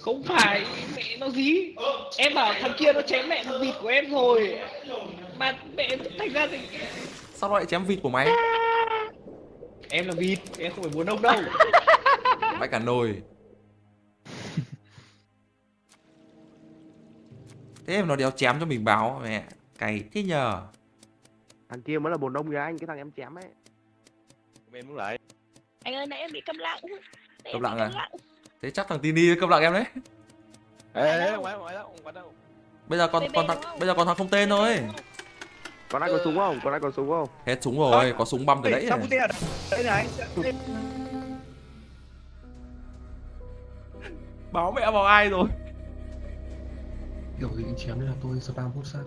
Không phải mẹ nó gì em bảo thằng kia nó chém mẹ thằng vịt của em rồi. Mà mẹ thành ra thì sao nó lại chém vịt của mày? Em là vịt em không phải muốn ông đâu. Vãi cả nồi. Thế mà nó đéo chém cho mình báo mẹ. Cày thế nhờ. Thằng kia mới là bồn đông kìa anh, cái thằng em chém ấy. Em muốn lại. Anh ơi nãy em bị câm lặng. Nãy Câm lặng à? thế chắc thằng tini câm lặng em đấy. Ê ê ngoài ngoài không phải đâu. Bây giờ còn đúng thằng bây giờ còn thằng không tên thôi. Còn ai có súng không? Còn ai có súng không? hết súng rồi có súng băm từ đấy. đây này? Báo mẹ vào ai rồi? Kiểu gì anh chém nên là tôi spam hút sát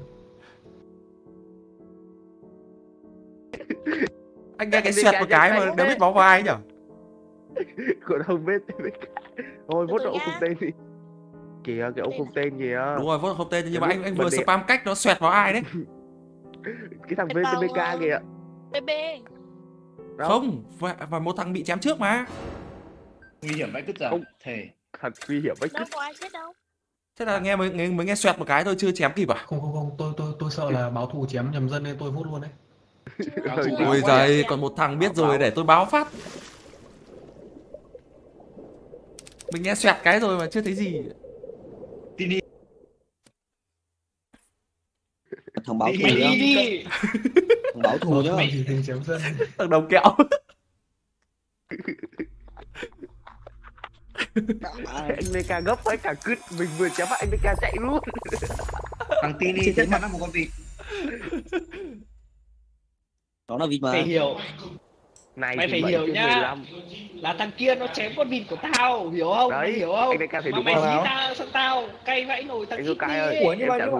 anh nghe cái cái một cái mà đéo biết báo vào ai nhở Còn không biết. biết. Thôi vốt nha. không tên đi. Kìa, cái ông không tên kìa. đúng rồi vô không tên nhưng mà anh anh vừa spam cách nó xoẹt vào ai đấy Cái thằng VTBK ờ, kìa. BB Đâu? không và, và một thằng bị chém trước mà nguy hiểm vãi cứt giờ Không. thề Thật nguy hiểm ấy. Đâu có ai chết đâu thế là nghe mới, nghe mới nghe xoẹt một cái thôi chưa chém kịp à không không không tôi tôi tôi sợ là báo thù chém nhầm dân nên tôi hút luôn đấy ôi giời còn một thằng biết rồi để tôi báo phát. Mình nghe xoẹt cái rồi mà chưa thấy gì. Thằng báo thù đi đi. Thằng báo thù nhá thằng đồng kẹo. Anh DK gấp với cả cứt mình vừa chém anh DK chạy luôn. Thằng Tini chắc chắn. là một con vịt đó là vịt mà. Phải hiểu. Này mày phải hiểu nhá. 15. là thằng kia nó chém con vịt của tao hiểu không? Mày Đấy, hiểu không? anh phải mà đúng mày không? dí tao sang tao cay vãi nổi thằng Anh ít DK đi